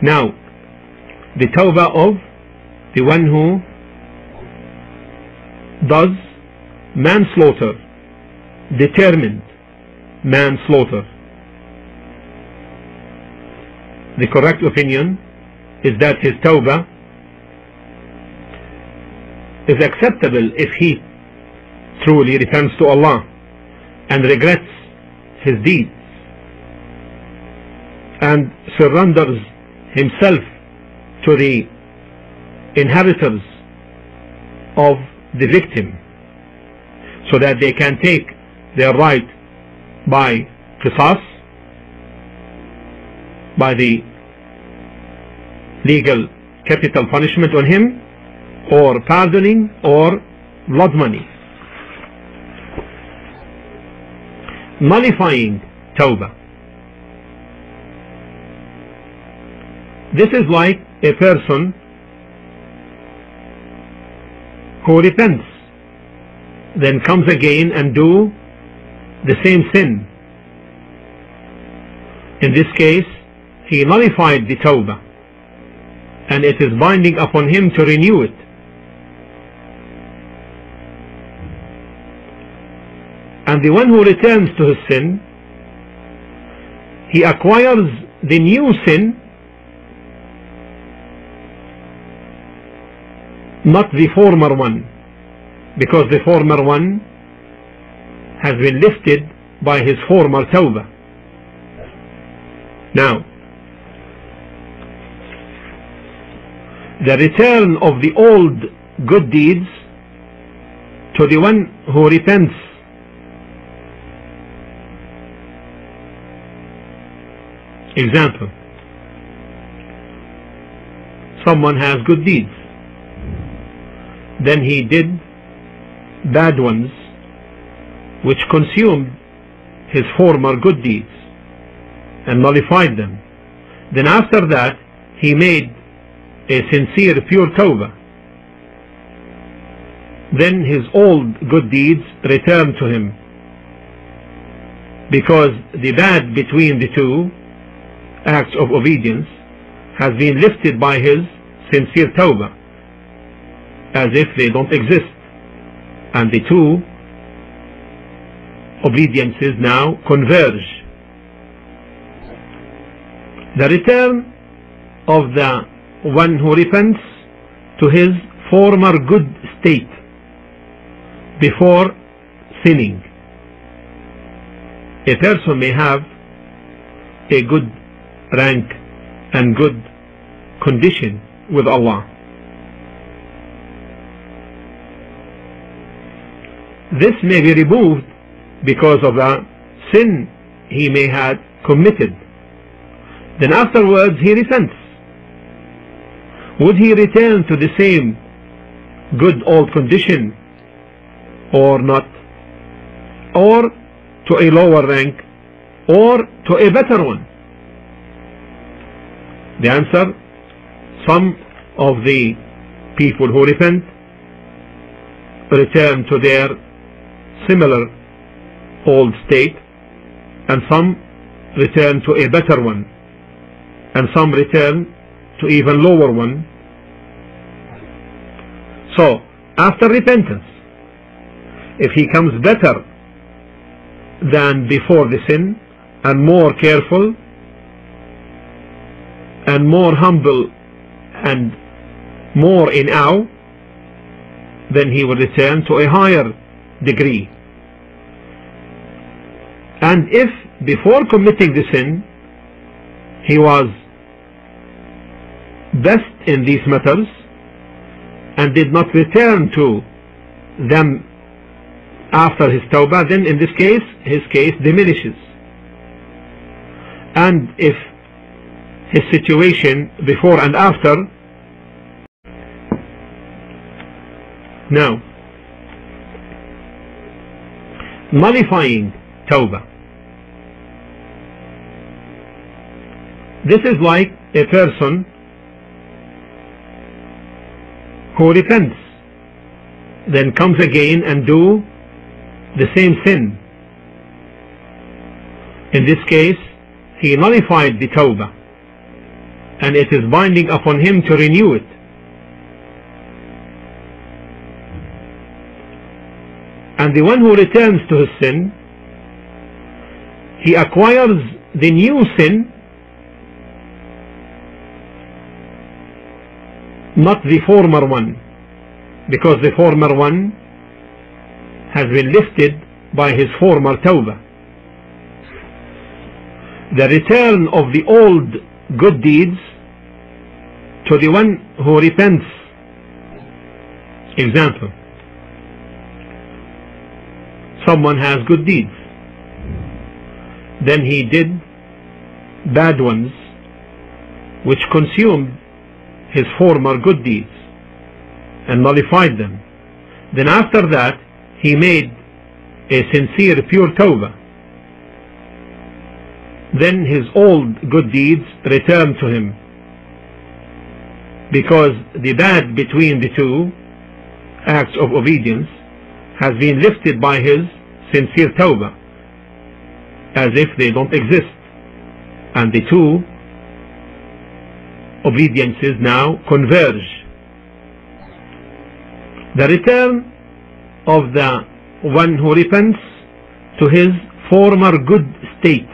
now the tawbah of the one who does manslaughter determined manslaughter. The correct opinion is that his tawbah is acceptable if he truly returns to Allah and regrets his deeds and surrenders himself to the inheritors of the victim so that they can take their right by qisas by the legal capital punishment on him or pardoning or blood money. Nullifying tawbah this is like a person who repents then comes again and do the same sin. In this case he nullified the tawbah and it is binding upon him to renew it. And the one who returns to his sin he acquires the new sin not the former one because the former one has been lifted by his former tawbah. Now the return of the old good deeds to the one who repents example. Someone has good deeds then he did bad ones which consumed his former good deeds and nullified them. Then after that he made a sincere pure tawbah. Then his old good deeds returned to him. Because the bad between the two acts of obedience has been lifted by his sincere tawbah as if they don't exist. And the two obediences now converge. The return of the one who repents to his former good state before sinning. A person may have a good rank and good condition with Allah this may be removed because of the sin he may have committed. Then afterwards he repents. Would he return to the same good old condition or not? Or to a lower rank or to a better one? The answer some of the people who repent return to their similar old state and some return to a better one and some return to even lower one. So after repentance if he comes better than before the sin and more careful and more humble and more in awe then he will return to a higher degree. And if before committing the sin he was best in these matters and did not return to them after his tawbah then in this case his case diminishes. And if his situation before and after now nullifying tawbah. This is like a person who repents then comes again and do the same sin. In this case he nullified the tawbah and it is binding upon him to renew it and the one who returns to his sin he acquires the new sin not the former one because the former one has been lifted by his former tawbah. The return of the old good deeds to the one who repents. Example someone has good deeds. Then he did bad ones which consumed his former good deeds and nullified them. Then after that he made a sincere pure tawbah. Then his old good deeds returned to him. Because the bad between the two acts of obedience has been lifted by his sincere tawbah as if they don't exist. And the two obediences now converge. The return of the one who repents to his former good state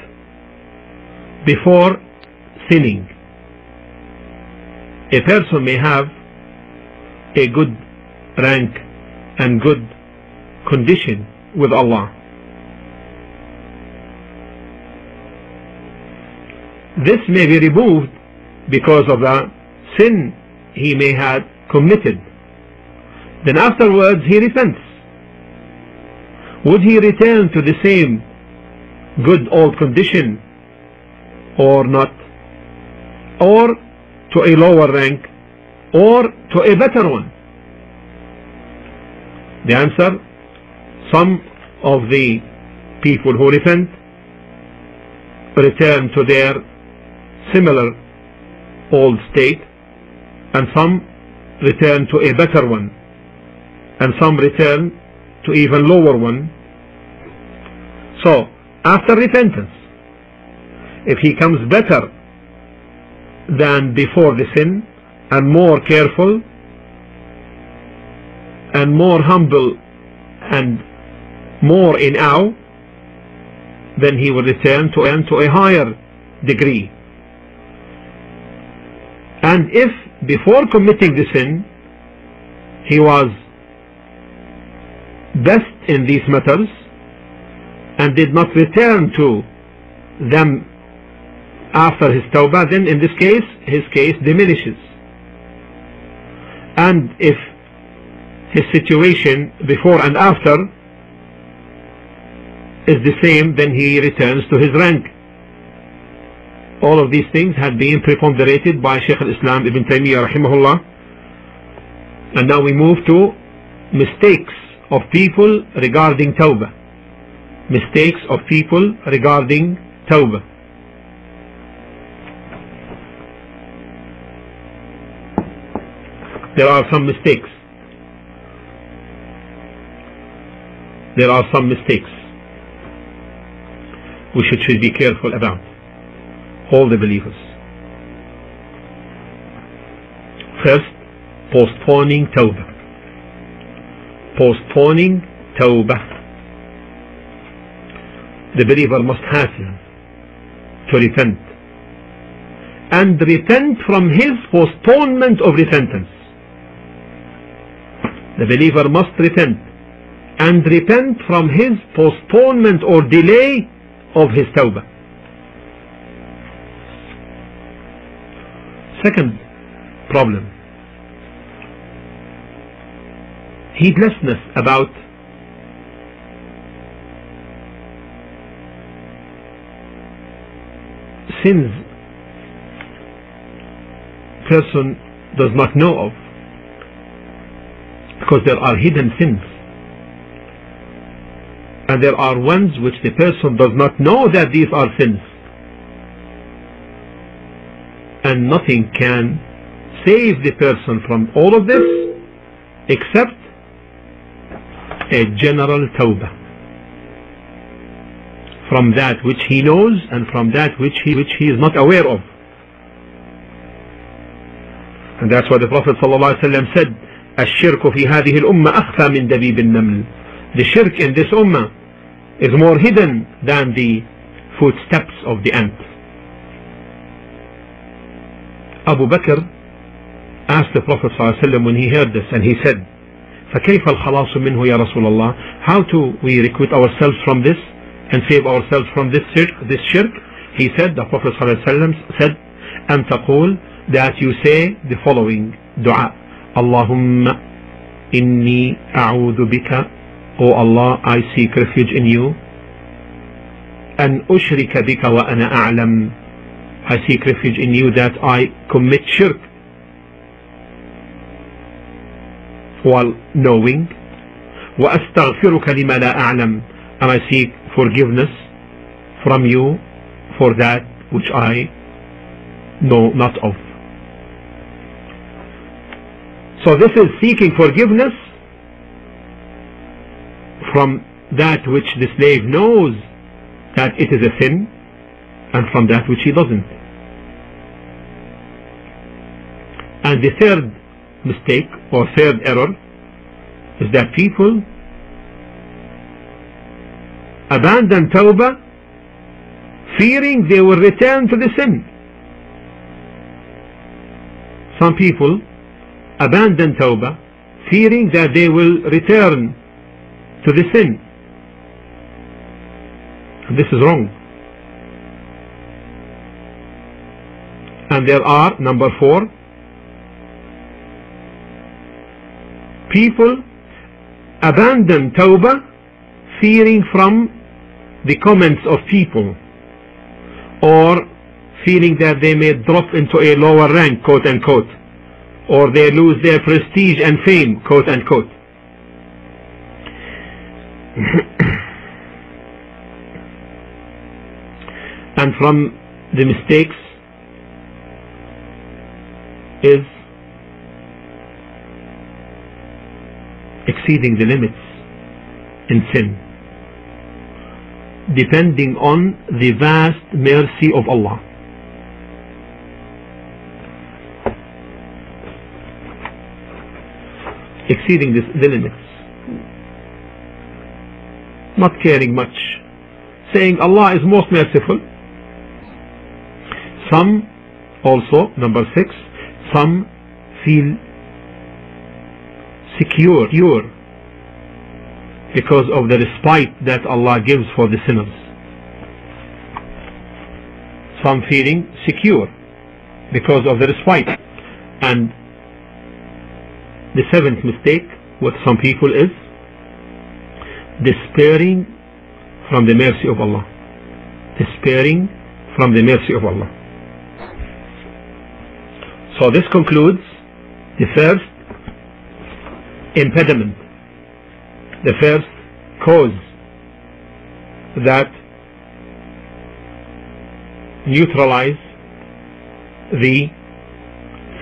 before sinning. A person may have a good rank and good condition with Allah. This may be removed because of the sin he may have committed. Then afterwards he repents. Would he return to the same good old condition or not? Or to a lower rank or to a better one? The answer some of the people who repent return to their similar old state and some return to a better one and some return to even lower one. So after repentance if he comes better than before the sin and more careful and more humble and more in awe then he will return to, and to a higher degree. And if before committing the sin he was best in these matters and did not return to them after his tawbah then in this case his case diminishes. And if his situation before and after is the same then he returns to his rank. All of these things had been preponderated by Shaykh al-Islam Ibn Taymiyyah rahimahullah. And now we move to mistakes of people regarding tawbah. Mistakes of people regarding tawbah. There are some mistakes. There are some mistakes we should, should be careful about all the believers. First postponing tawbah. Postponing tawbah. The believer must hasten to repent. And repent from his postponement of repentance. The believer must repent and repent from his postponement or delay of his tawbah. Second problem. Heedlessness about sins person does not know of because there are hidden sins and there are ones which the person does not know that these are sins and nothing can save the person from all of this except a general tawbah from that which he knows and from that which he which he is not aware of and that's what the Prophet ﷺ said الشرك في هذه الأمة أخفى من دبيب النمل the shirk in this ummah is more hidden than the footsteps of the ant. Abu Bakr asked the Prophet ﷺ when he heard this and he said, فكيف الخلاص منه يا رسول الله How do we recruit ourselves from this and save ourselves from this shirk? This shirk? He said, the Prophet ﷺ said, أن تقول that you say the following dua اللهم إني أعوذ بك O Allah I seek refuge in you أن أشرك بك وأنا أعلم I seek refuge in you that I commit shirk while knowing وأستغفرك لما لا أعلم and I seek forgiveness from you for that which I know not of so this is seeking forgiveness from that which the slave knows that it is a sin and from that which he doesn't. And the third mistake or third error is that people abandon tawbah fearing they will return to the sin. Some people abandon tawbah fearing that they will return to the sin. This is wrong. And there are, number four, people abandon tawbah fearing from the comments of people or feeling that they may drop into a lower rank, quote unquote, or they lose their prestige and fame, quote unquote. and from the mistakes is exceeding the limits in sin depending on the vast mercy of Allah. Exceeding this, the limits not caring much saying Allah is most merciful some also, number six, some feel secure, because of the respite that Allah gives for the sinners. Some feeling secure because of the respite. And the seventh mistake with some people is despairing from the mercy of Allah. Despairing from the mercy of Allah. So this concludes the first impediment, the first cause that neutralize the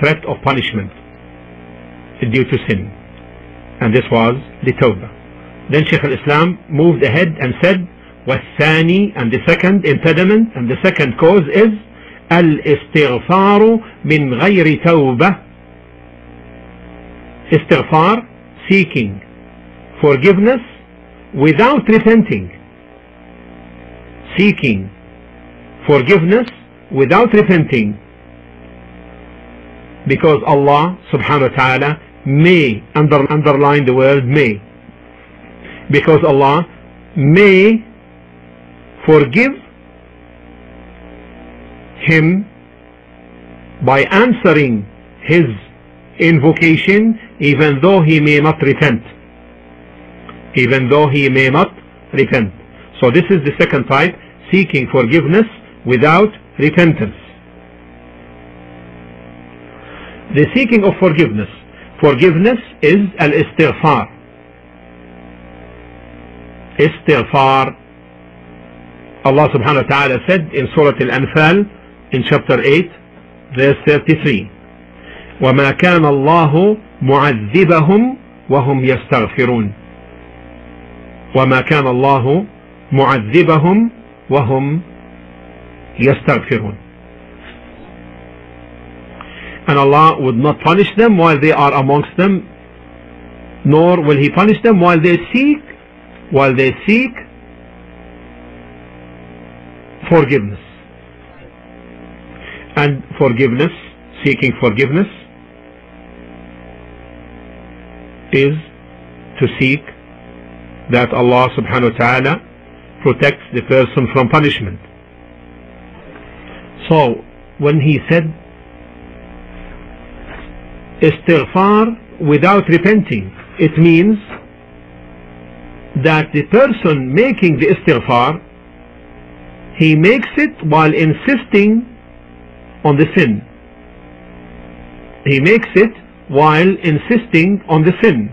threat of punishment due to sin. And this was the Tawbah. Then Shaykh al-Islam moved ahead and said, والثاني and the second impediment and the second cause is الاستغفار من غير توبة استغفار seeking forgiveness without repenting seeking forgiveness without repenting because Allah subhanahu wa ta'ala may under, underline the word may because Allah may forgive him by answering his invocation even though he may not repent. Even though he may not repent. So this is the second type seeking forgiveness without repentance. The seeking of forgiveness. Forgiveness is al-istighfar Allah subhanahu wa ta'ala said in Surah Al-Anfal in chapter 8 verse 33 وما كان الله معذبهم وهم يستغفرون وما كان الله معذبهم وهم يستغفرون and Allah would not punish them while they are amongst them nor will he punish them while they seek while they seek forgiveness. And forgiveness seeking forgiveness is to seek that Allah subhanahu wa ta'ala protects the person from punishment. So when he said istighfar without repenting it means that the person making the istighfar he makes it while insisting on the sin he makes it while insisting on the sin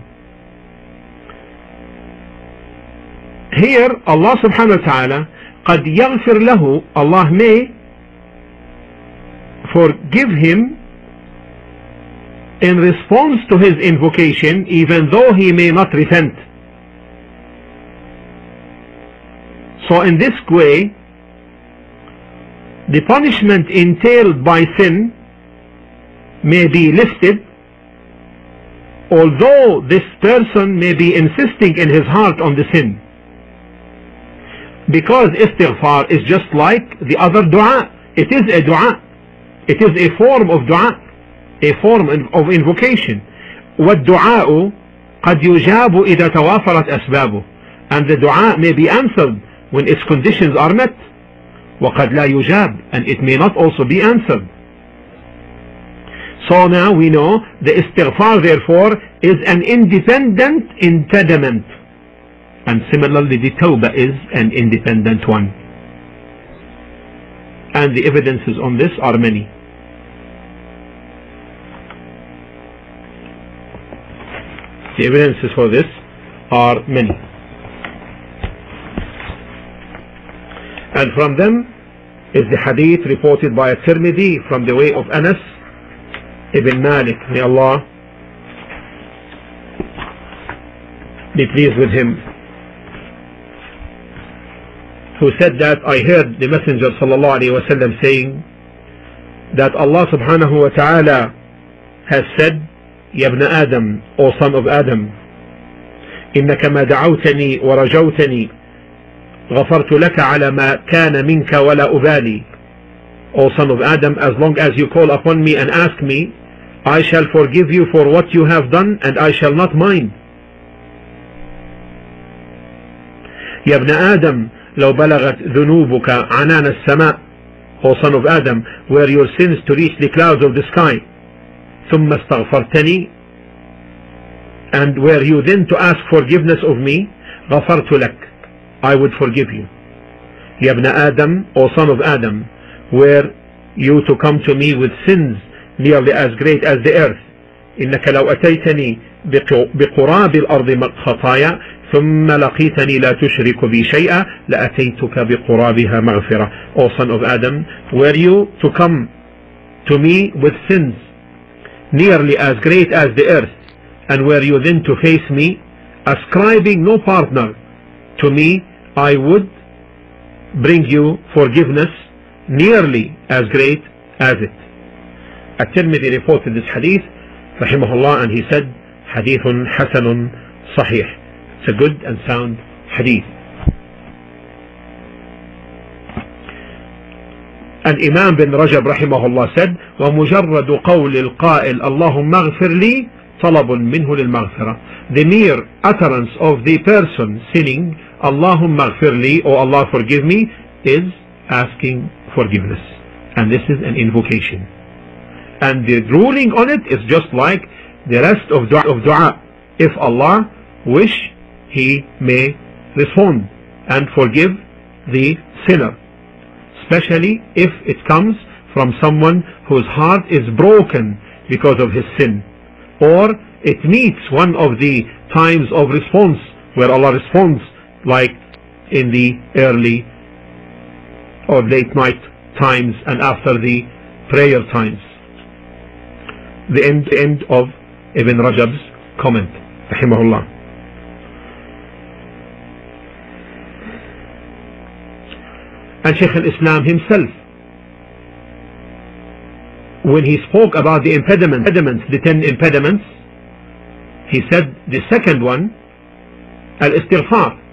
here Allah subhanahu wa ta'ala قد يغفر له Allah may forgive him in response to his invocation even though he may not repent so in this way the punishment entailed by sin may be lifted although this person may be insisting in his heart on the sin because istighfar is just like the other dua it is a dua it is a form of dua a form of invocation والدعاء قد يجاب إذا توافرت أسبابه and the dua may be answered when its conditions are met وقد لا يجاب and it may not also be answered so now we know the istighfar therefore is an independent impediment and similarly the tawbah is an independent one and the evidences on this are many the evidences for this are many and from them is the hadith reported by Tirmidhi from the way of Anas ibn Malik may Allah be pleased with him who said that I heard the messenger sallallahu alaihi wasallam saying that Allah subhanahu wa ta'ala has said يا ابن آدم O son of Adam إنك ما دعوتني ورجوتني غفرت لك على ما كان منك ولا أبالي O son of Adam as long as you call upon me and ask me I shall forgive you for what you have done and I shall not mind يا ابن آدم لو بلغت ذنوبك عنان السماء O son of Adam were your sins to reach the clouds of the sky ثم استغفرتني and were you then to ask forgiveness of me غفرت لك I would forgive you يا ابن آدم O son of Adam were you to come to me with sins nearly as great as the earth إنك لو أتيتني بقراب الأرض خطايا ثم لقيتني لا تشرك بي شيئا لأتيتك بقرابها مغفرة O son of Adam were you to come to me with sins nearly as great as the earth and were you then to face me ascribing no partner to me I would bring you forgiveness nearly as great as it At-Tirmidhi reported this hadith rahimahullah and he said hadithun hasanun sahih it's a good and sound hadith and Imam bin Rajab rahimahullah said ومجرد قول القائل اللهم اغفر لي طلب منه للمغفرة the mere utterance of the person sinning Allahumma gfirli, or Allah forgive me, is asking forgiveness. And this is an invocation. And the ruling on it is just like the rest of dua. Of dua. If Allah wish, He may respond and forgive the sinner. Especially if it comes from someone whose heart is broken because of his sin. Or it meets one of the times of response where Allah responds like in the early or late night times and after the prayer times. The end, the end of Ibn Rajab's comment rahimahullah. And Shaykh al-Islam himself when he spoke about the impediments, the ten impediments he said the second one al-istighfar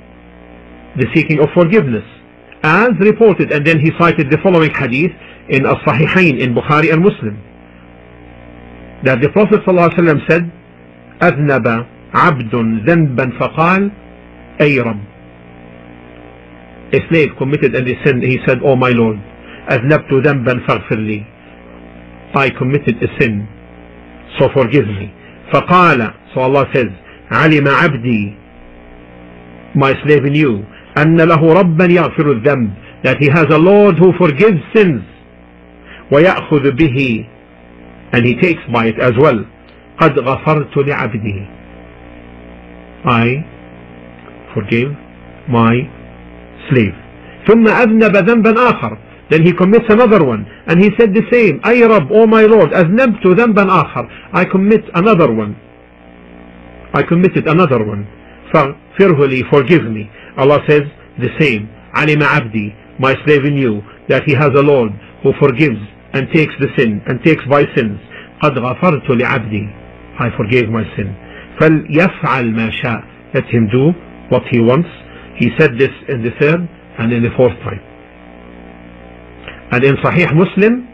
the seeking of forgiveness as reported and then he cited the following hadith in As-Sahihain in Bukhari and Muslim that the Prophet ﷺ said أذنب عبد ذنبا فقال أي رب a slave committed a sin he said oh my Lord أذنبت ذنبا فاغفر لي I committed a sin so forgive me فقال so Allah says علم عبدي my slave knew أن له ربا يغفر الذنب that he has a Lord who forgives sins ويأخذ به and he takes by it as well قد غفرت لعبدي I forgive my slave ثم أذنب ذنبا آخر then he commits another one and he said the same أي رب oh my Lord أذنبت ذنبا آخر I commit another one I committed another one فاغفره لي forgive me Allah says the same علم عبدي my slave knew that he has a Lord who forgives and takes the sin and takes by sins قد غفرت لعبدي I forgave my sin فليفعل ما شاء let him do what he wants he said this in the third and in the fourth time and in Sahih Muslim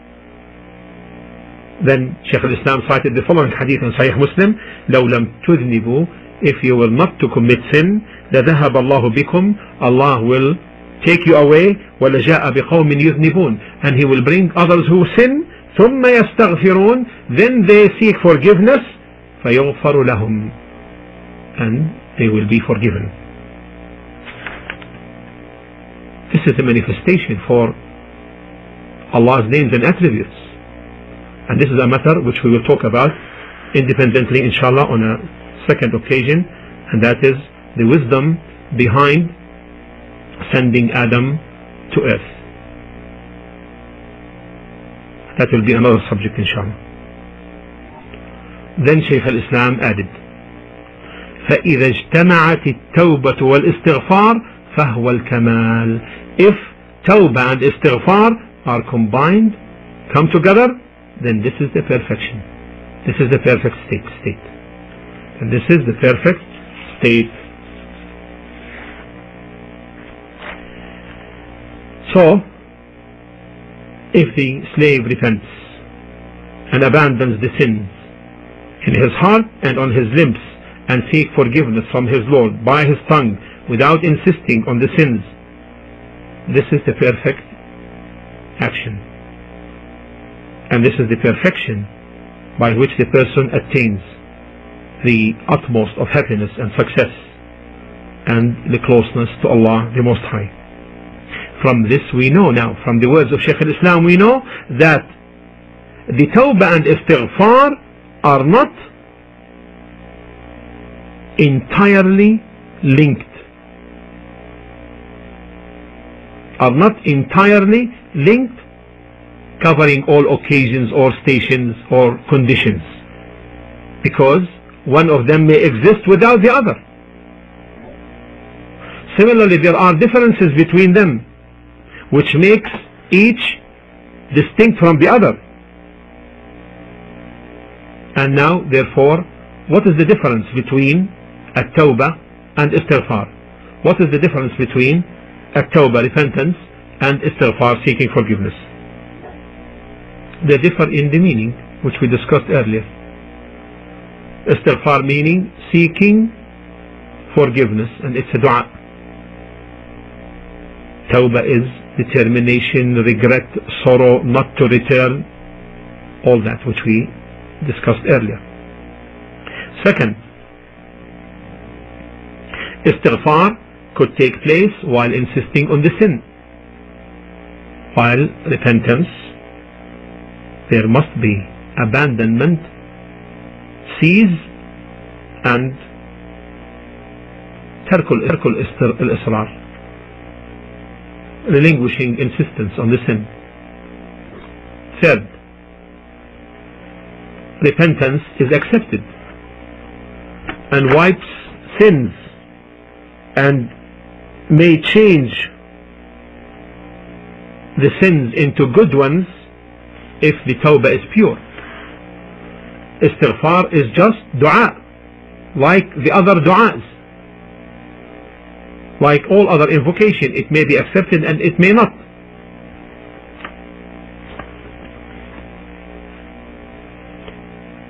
then Shaykh al-Islam cited the following hadith in Sahih Muslim لو لم تذنبوا if you will not to commit sin لذهب الله بكم Allah will take you away ولجاء بقوم يذنبون and he will bring others who sin ثم يستغفرون then they seek forgiveness فيغفر لهم and they will be forgiven this is a manifestation for Allah's names and attributes and this is a matter which we will talk about independently inshallah on a second occasion and that is the wisdom behind sending Adam to earth that will be another subject inshallah then Shaykh al-Islam added فإذا اجتمعت التوبة والاستغفار فهو الكمال if tawbah and istighfar are combined come together then this is the perfection this is the perfect state state and this is the perfect state. So if the slave repents and abandons the sins in his heart and on his limbs and seek forgiveness from his Lord by his tongue without insisting on the sins this is the perfect action. And this is the perfection by which the person attains the utmost of happiness and success and the closeness to Allah the Most High. From this we know now from the words of Shaykh al-Islam we know that the tawbah and istighfar are not entirely linked. Are not entirely linked covering all occasions or stations or conditions. Because one of them may exist without the other. Similarly there are differences between them which makes each distinct from the other. And now therefore what is the difference between at-tawbah and istighfar? What is the difference between at-tawbah repentance and istighfar seeking forgiveness? They differ in the meaning which we discussed earlier istighfar meaning seeking forgiveness and it's a dua. Tawbah is determination regret sorrow not to return all that which we discussed earlier. Second istighfar could take place while insisting on the sin. While repentance there must be abandonment cease and ترك الإصرار relinquishing insistence on the sin third repentance is accepted and wipes sins and may change the sins into good ones if the tawbah is pure istighfar is just dua like the other du'as like all other invocation it may be accepted and it may not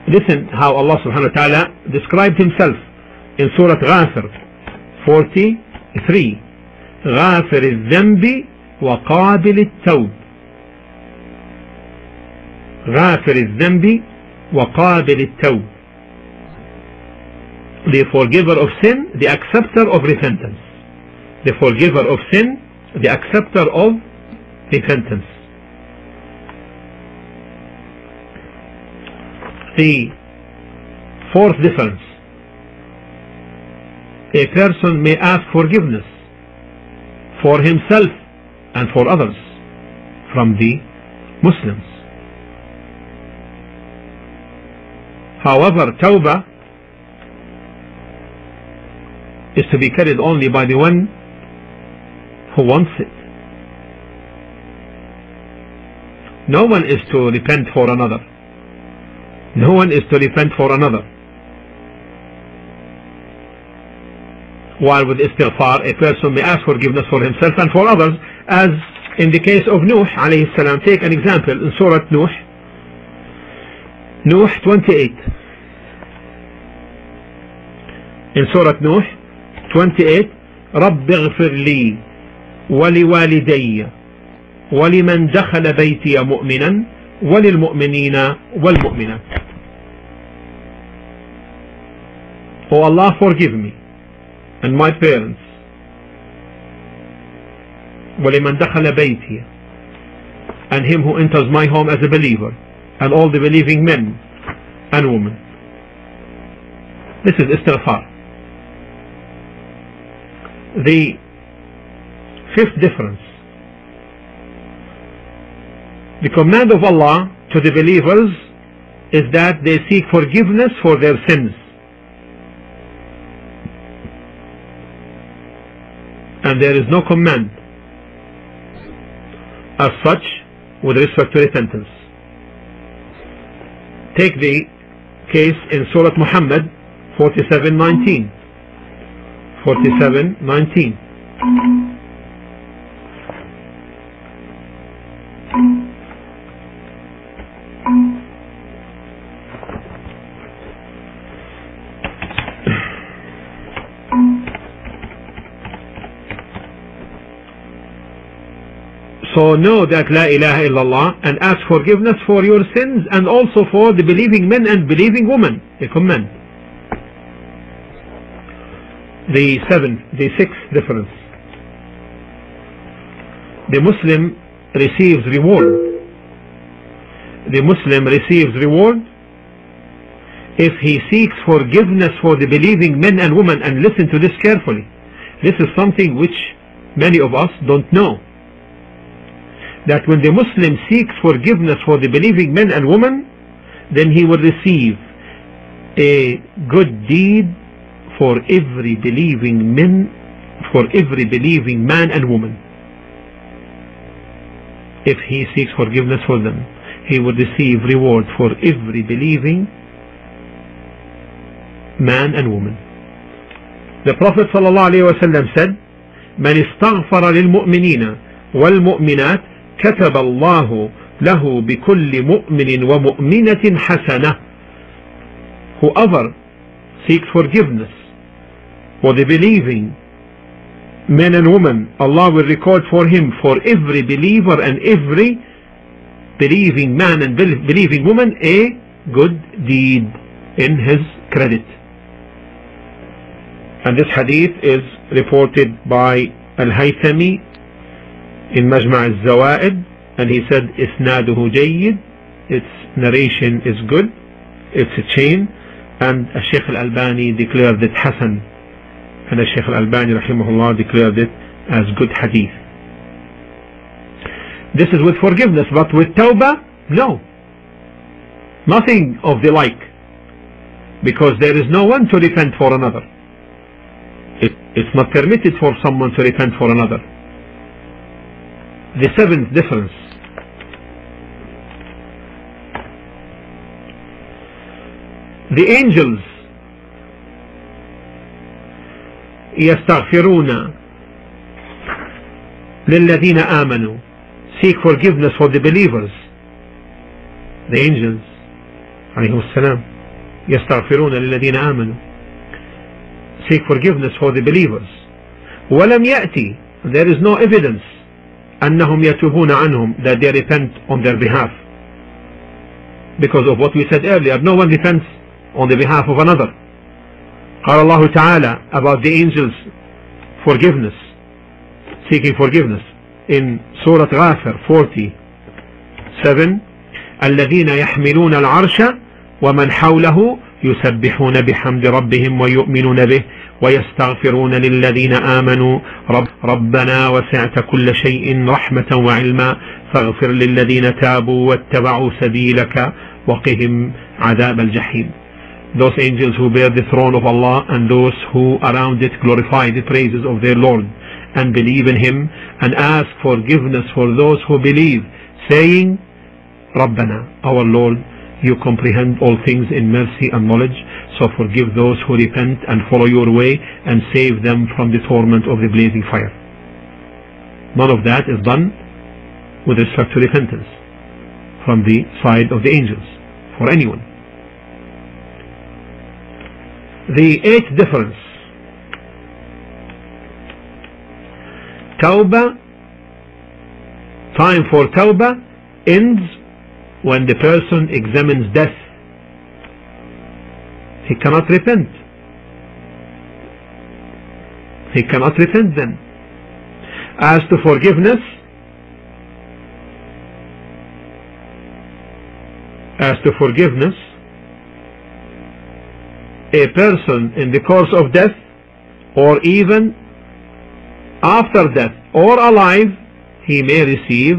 listen how Allah subhanahu wa ta'ala described himself in Surah Ghafir 43 غافر الذنب وقابل التوب غافر الذنب وقابل التوب the forgiver of sin the acceptor of repentance the forgiver of sin the acceptor of repentance the fourth difference a person may ask forgiveness for himself and for others from the Muslims However tawbah is to be carried only by the one who wants it. No one is to repent for another. No one is to repent for another. While with istighfar a person may ask forgiveness for himself and for others as in the case of Nuh alayhi salam. Take an example in Surah Nuh نوح 28 سورة نوح 28 رب اغفر لي ولوالدي ولمن دخل بيتي مؤمنا وللمؤمنين والمؤمنات. O oh Allah forgive me and my parents. ولمن دخل بيتي and him who enters my home as a believer. And all the believing men and women. This is istighfar. The fifth difference. The command of Allah to the believers is that they seek forgiveness for their sins. And there is no command as such with respect to repentance take the case in Surah Muhammad 47:19 47:19 know that La ilaha illallah and ask forgiveness for your sins and also for the believing men and believing women. A. The seventh, the sixth difference. The Muslim receives reward. The Muslim receives reward if he seeks forgiveness for the believing men and women and listen to this carefully. This is something which many of us don't know that when the Muslim seeks forgiveness for the believing men and women, then he will receive a good deed for every believing man, for every believing man and woman. If he seeks forgiveness for them, he will receive reward for every believing man and woman. The Prophet ﷺ said, من استغفر للمؤمنين والمؤمنات كتب الله له بكل مؤمن ومؤمنة حسنة whoever seeks forgiveness for the believing men and women Allah will record for him for every believer and every believing man and believing woman a good deed in his credit and this hadith is reported by Al-Haythami in Majma' al-Zawaid and he said isnaduhu jayyid. Its narration is good. It's a chain. And Sheikh al-Albani declared it Hasan and Sheikh al-Albani rahimahullah declared it as good hadith. This is with forgiveness but with tawbah no. Nothing of the like. Because there is no one to repent for another. It, it's not permitted for someone to repent for another the seventh difference the angels يستغفرون للذين آمنوا seek forgiveness for the believers the angels عليهم السلام يستغفرون للذين آمنوا seek forgiveness for the believers ولم يأتي there is no evidence أنهم يتوبون عنهم that they repent on their behalf because of what we said earlier no one repents on the behalf of another قال الله تعالى about the angels forgiveness seeking forgiveness in Surah Ghafir 47 الذين يحملون العرش ومن حوله يسبحون بحمد ربهم ويؤمنون به ويستغفرون للذين آمنوا رب ربنا وسعت كل شيء رحمة وعلما فاغفر للذين تابوا واتبعوا سبيلك وقهم عذاب الجحيم Those angels who bear the throne of Allah and those who around it glorify the praises of their Lord and believe in Him and ask forgiveness for those who believe saying Rabbana, our Lord, you comprehend all things in mercy and knowledge, so forgive those who repent and follow your way and save them from the torment of the blazing fire. None of that is done with respect to repentance from the side of the angels for anyone. The eighth difference Tawbah time for Tawbah ends when the person examines death he cannot repent. He cannot repent then. As to forgiveness as to forgiveness a person in the course of death or even after death or alive he may receive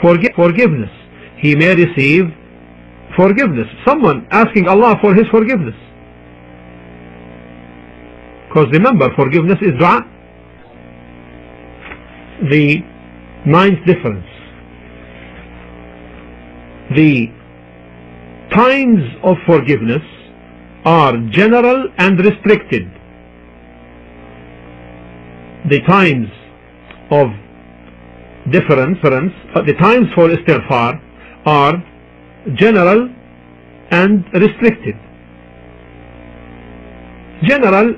forgi forgiveness he may receive forgiveness. Someone asking Allah for his forgiveness. Because remember forgiveness is dua. The ninth difference. The times of forgiveness are general and restricted. The times of difference uh, the times for istighfar are general and restricted general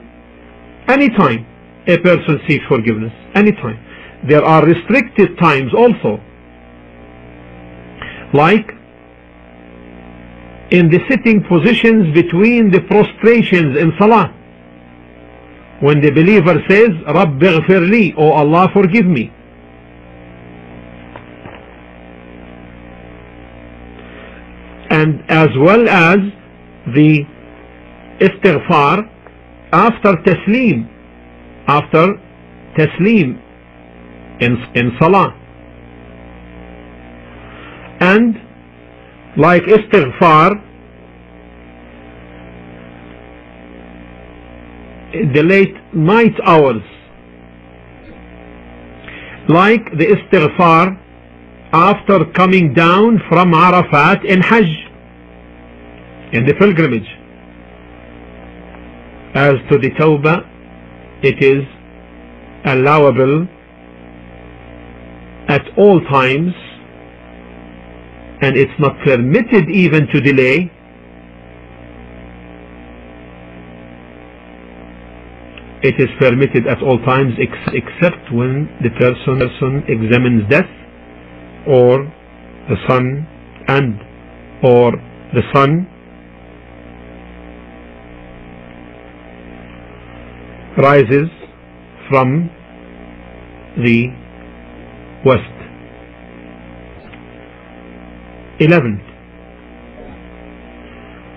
anytime a person seeks forgiveness anytime there are restricted times also like in the sitting positions between the prostrations in salah when the believer says رب اغفر لي oh Allah forgive me And as well as the istighfar after taslim after taslim in, in salah. And like istighfar the late night hours like the istighfar after coming down from Arafat in Hajj in the pilgrimage. As to the Tawbah it is allowable at all times and it's not permitted even to delay. It is permitted at all times ex except when the person, person examines death or the sun and or the sun rises from the west. 11th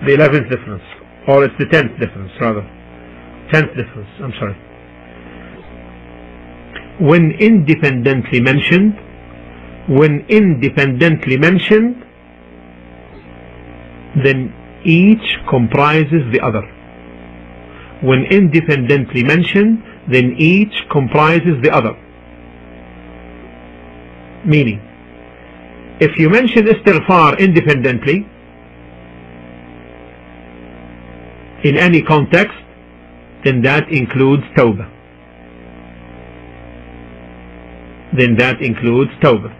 the 11th difference or it's the 10th difference rather. 10th difference I'm sorry. When independently mentioned when independently mentioned then each comprises the other when independently mentioned then each comprises the other meaning if you mention istighfar independently in any context then that includes tawbah then that includes tawbah.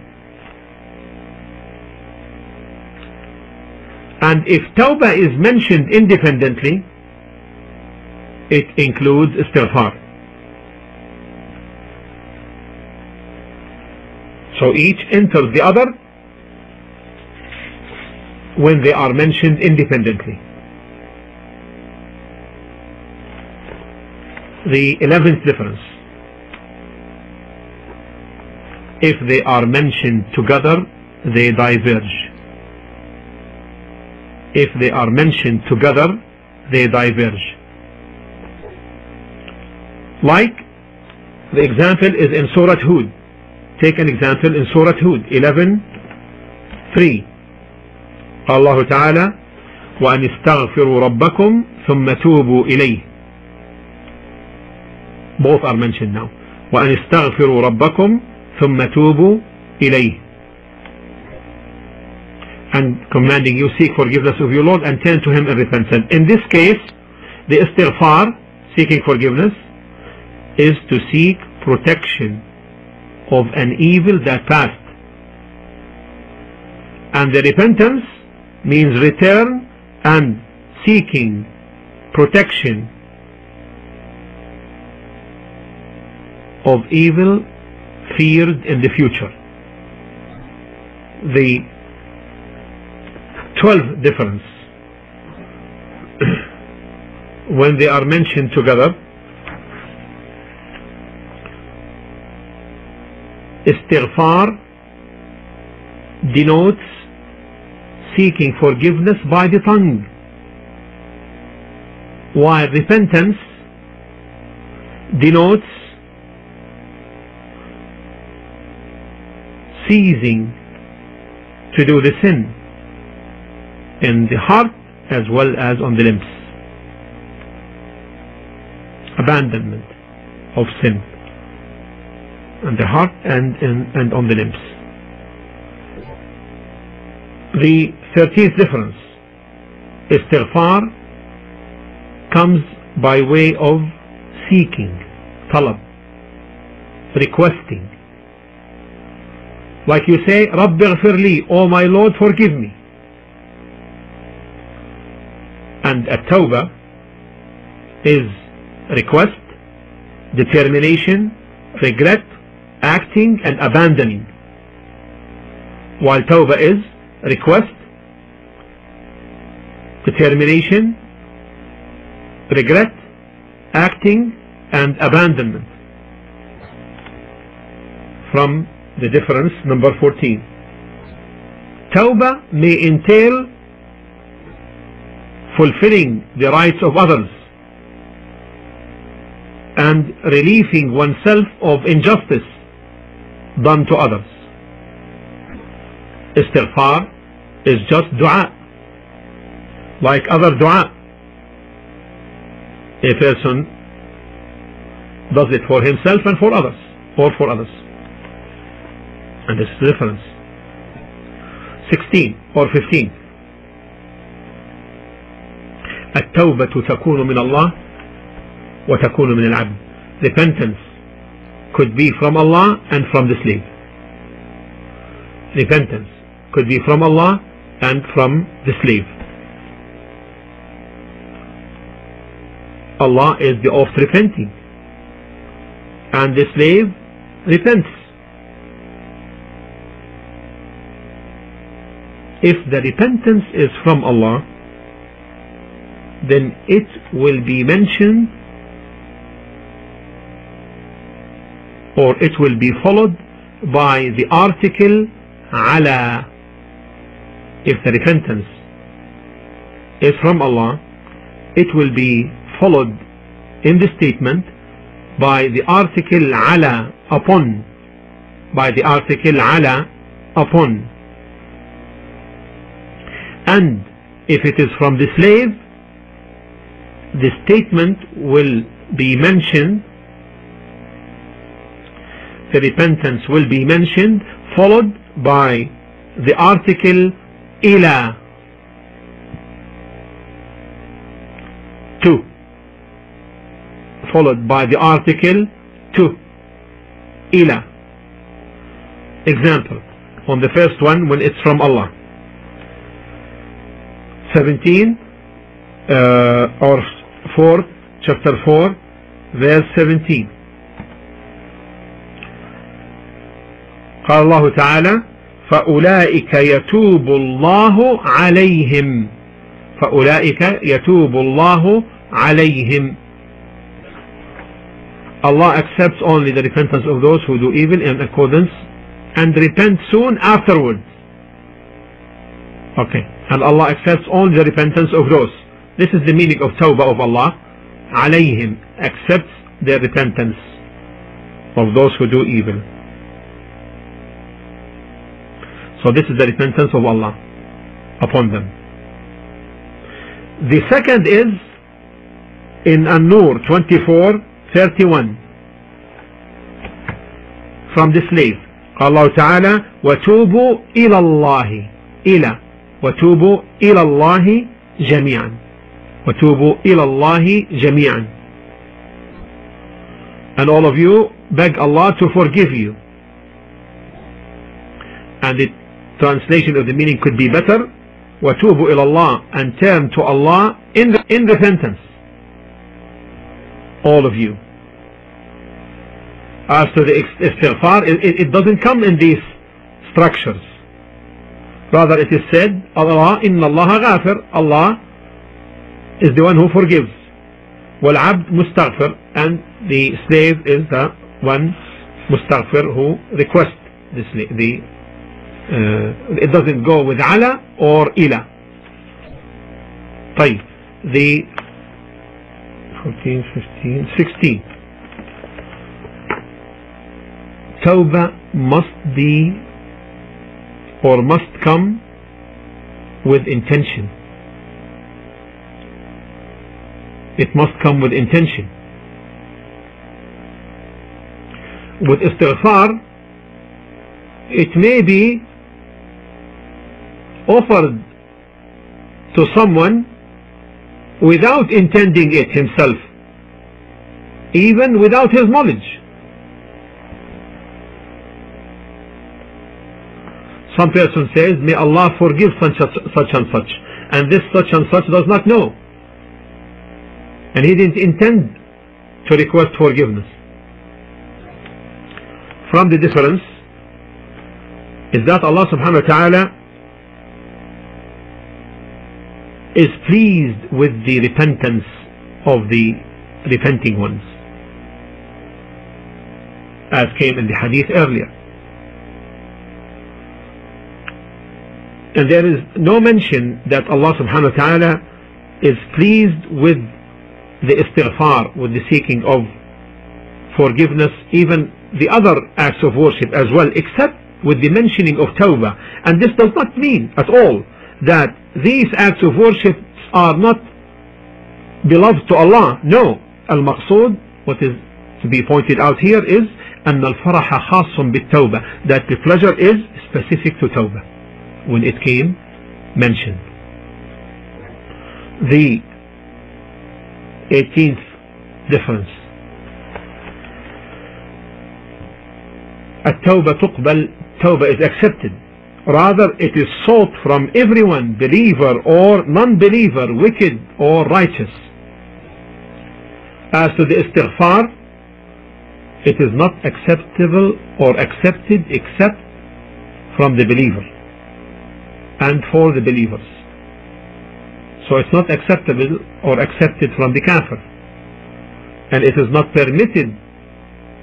And if tawbah is mentioned independently, it includes istighfar. So each enters the other when they are mentioned independently. The eleventh difference. If they are mentioned together, they diverge. If they are mentioned together, they diverge. Like the example is in Surah Hud. Take an example in Surah Hud 11 3 الله تعالى وأن استغفروا ربكم ثم توبوا إليه both are mentioned now وأن استغفروا ربكم ثم توبوا إليه and commanding you seek forgiveness of your Lord and turn to him in repentance in this case the istighfar seeking forgiveness is to seek protection of an evil that passed and the repentance means return and seeking protection of evil feared in the future. The twelfth difference when they are mentioned together istighfar denotes seeking forgiveness by the tongue while repentance denotes ceasing to do the sin in the heart as well as on the limbs. Abandonment of sin on the heart and, and, and on the limbs the 13th difference istighfar comes by way of seeking talab requesting like you say رب اغفر لي oh my Lord forgive me and a tawbah is request determination regret acting and abandoning. While tawbah is request determination regret acting and abandonment. From the difference number 14 tawbah may entail fulfilling the rights of others and relieving oneself of injustice done to others istighfar is just dua like other dua a person does it for himself and for others or for others and this is the difference 16 or 15 التوبة تكون من الله وتكون من العبد repentance could be from Allah and from the slave repentance could be from Allah and from the slave Allah is the oft repenting and the slave repents. If the repentance is from Allah then it will be mentioned or it will be followed by the article ala if the repentance is from Allah it will be followed in the statement by the article ala upon by the article ala upon. And if it is from the slave the statement will be mentioned the repentance will be mentioned followed by the article ila. To followed by the article to ila. Example on the first one when it's from Allah. 17 uh, or 4 chapter 4 verse 17 قال الله تعالى فأولئك يتوب الله عليهم فأولئك يتوب الله عليهم Allah accepts only the repentance of those who do evil in accordance and repent soon afterwards. Okay. And Allah accepts only the repentance of those. This is the meaning of tawbah of Allah. Alayhim accepts their repentance of those who do evil. So this is the repentance of Allah upon them. The second is in An-Nur 24 31 from the slave قال الله تعالى وتوبوا إلى الله إلى وتوبوا إلى الله جميعا وتوبوا إلى الله جميعا and all of you beg Allah to forgive you and the translation of the meaning could be better وتوبوا إلى الله and turn to Allah in, in repentance all of you as to the istighfar it, it doesn't come in these structures rather it is said Allah inna Allah ghafir Allah is the one who forgives والعبد مستغفر and the slave is the one mustaghfir who requests the, the uh, it doesn't go with ala or ila طيب the 14 15 16 Tawbah must be or must come with intention. It must come with intention. With istighfar, it may be offered to someone without intending it himself, even without his knowledge. Some person says, may Allah forgive such, such and such. And this such and such does not know. And he didn't intend to request forgiveness. From the difference is that Allah subhanahu wa ta'ala is pleased with the repentance of the repenting ones. As came in the hadith earlier. and there is no mention that Allah subhanahu wa ta'ala is pleased with the istighfar, with the seeking of forgiveness, even the other acts of worship as well, except with the mentioning of tawbah. And this does not mean at all that these acts of worship are not beloved to Allah. No. Al-Maqsood, what is to be pointed out here is أن الفرح خاص بالتوبة that the pleasure is specific to tawbah when it came mentioned. The 18th difference التوبة تقبل توبة is accepted rather it is sought from everyone believer or non-believer wicked or righteous as to the istighfar it is not acceptable or accepted except from the believer and for the believers. So it's not acceptable or accepted from the kafir. And it is not permitted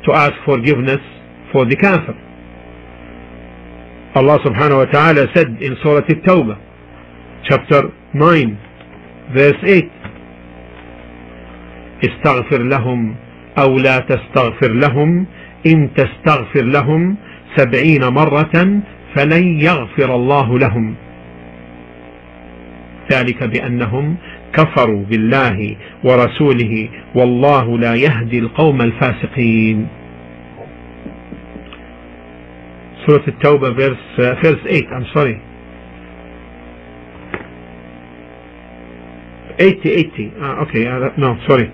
to ask forgiveness for the kafir. Allah subhanahu wa ta'ala said in Surah At-Tawbah, chapter 9, verse 8, استغفر لهم أو لا تستغفر لهم إن تستغفر لهم سبعين مرة فلن يغفر الله لهم ذلك بأنهم كفروا بالله ورسوله والله لا يهدي القوم الفاسقين. سورة التوبة فيرس فيرس 8 I'm sorry. 80 80 أوكي uh, okay. uh, no sorry.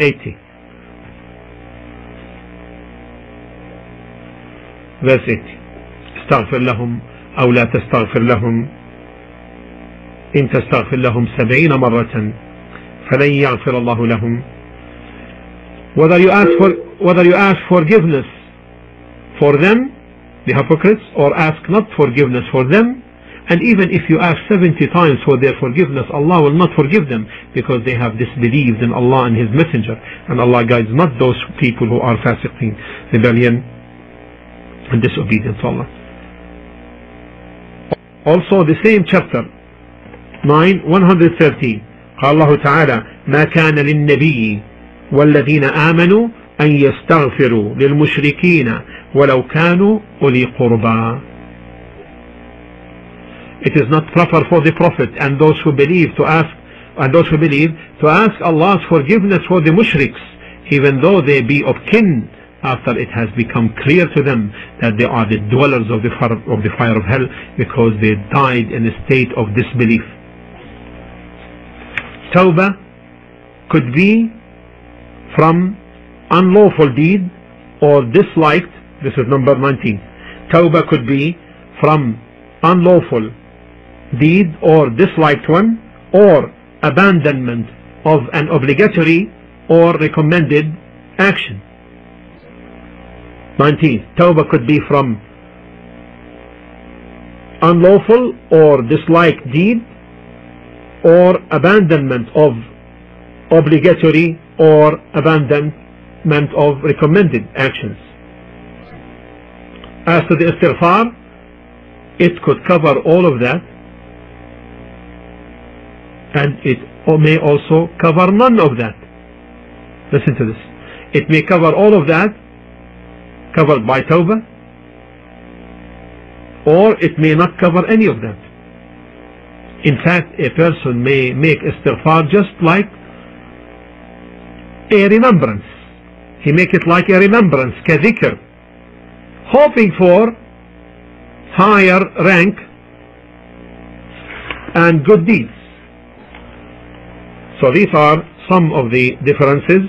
80 فيرس 8 استغفر لهم أو لا تستغفر لهم. إن تستغفر لهم 70 مرة فلن يغفر الله لهم. Whether you ask for whether you ask forgiveness for them the hypocrites or ask not forgiveness for them and even if you ask 70 times for their forgiveness Allah will not forgive them because they have disbelieved in Allah and His Messenger and Allah guides not those people who are fasiqeen rebellion and disobedience to Allah also the same chapter 9 113 قال الله تعالى ما كان للنبي والذين آمنوا أن يستغفروا للمشركين ولو كانوا أولي قربى It is not proper for the Prophet and those who believe to ask and those who believe to ask Allah's forgiveness for the mushriks even though they be of kin after it has become clear to them that they are the dwellers of the fire of, the fire of hell because they died in a state of disbelief. Tawbah could be from unlawful deed or disliked, this is number 19. Tawbah could be from unlawful deed or disliked one or abandonment of an obligatory or recommended action. 19. Tawbah could be from unlawful or disliked deed or abandonment of obligatory or abandonment of recommended actions. As to the istighfar, it could cover all of that and it may also cover none of that. Listen to this. It may cover all of that covered by Tawbah or it may not cover any of that. In fact, a person may make istighfar just like a remembrance. He make it like a remembrance, kadhikr, hoping for higher rank and good deeds. So these are some of the differences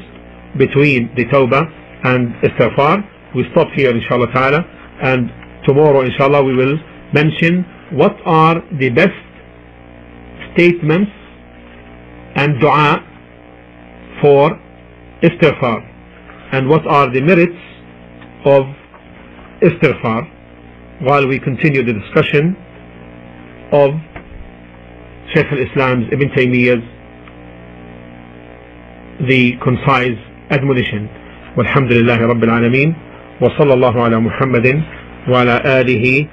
between the Tawbah and Istighfar. We stop here inshallah ta'ala and tomorrow inshallah we will mention what are the best statements and dua for istighfar and what are the merits of istighfar while we continue the discussion of Shaykh al-Islam's Ibn Taymiyyah's the concise admonition والحمد لله رب العالمين وصلى الله على محمد وعلى آله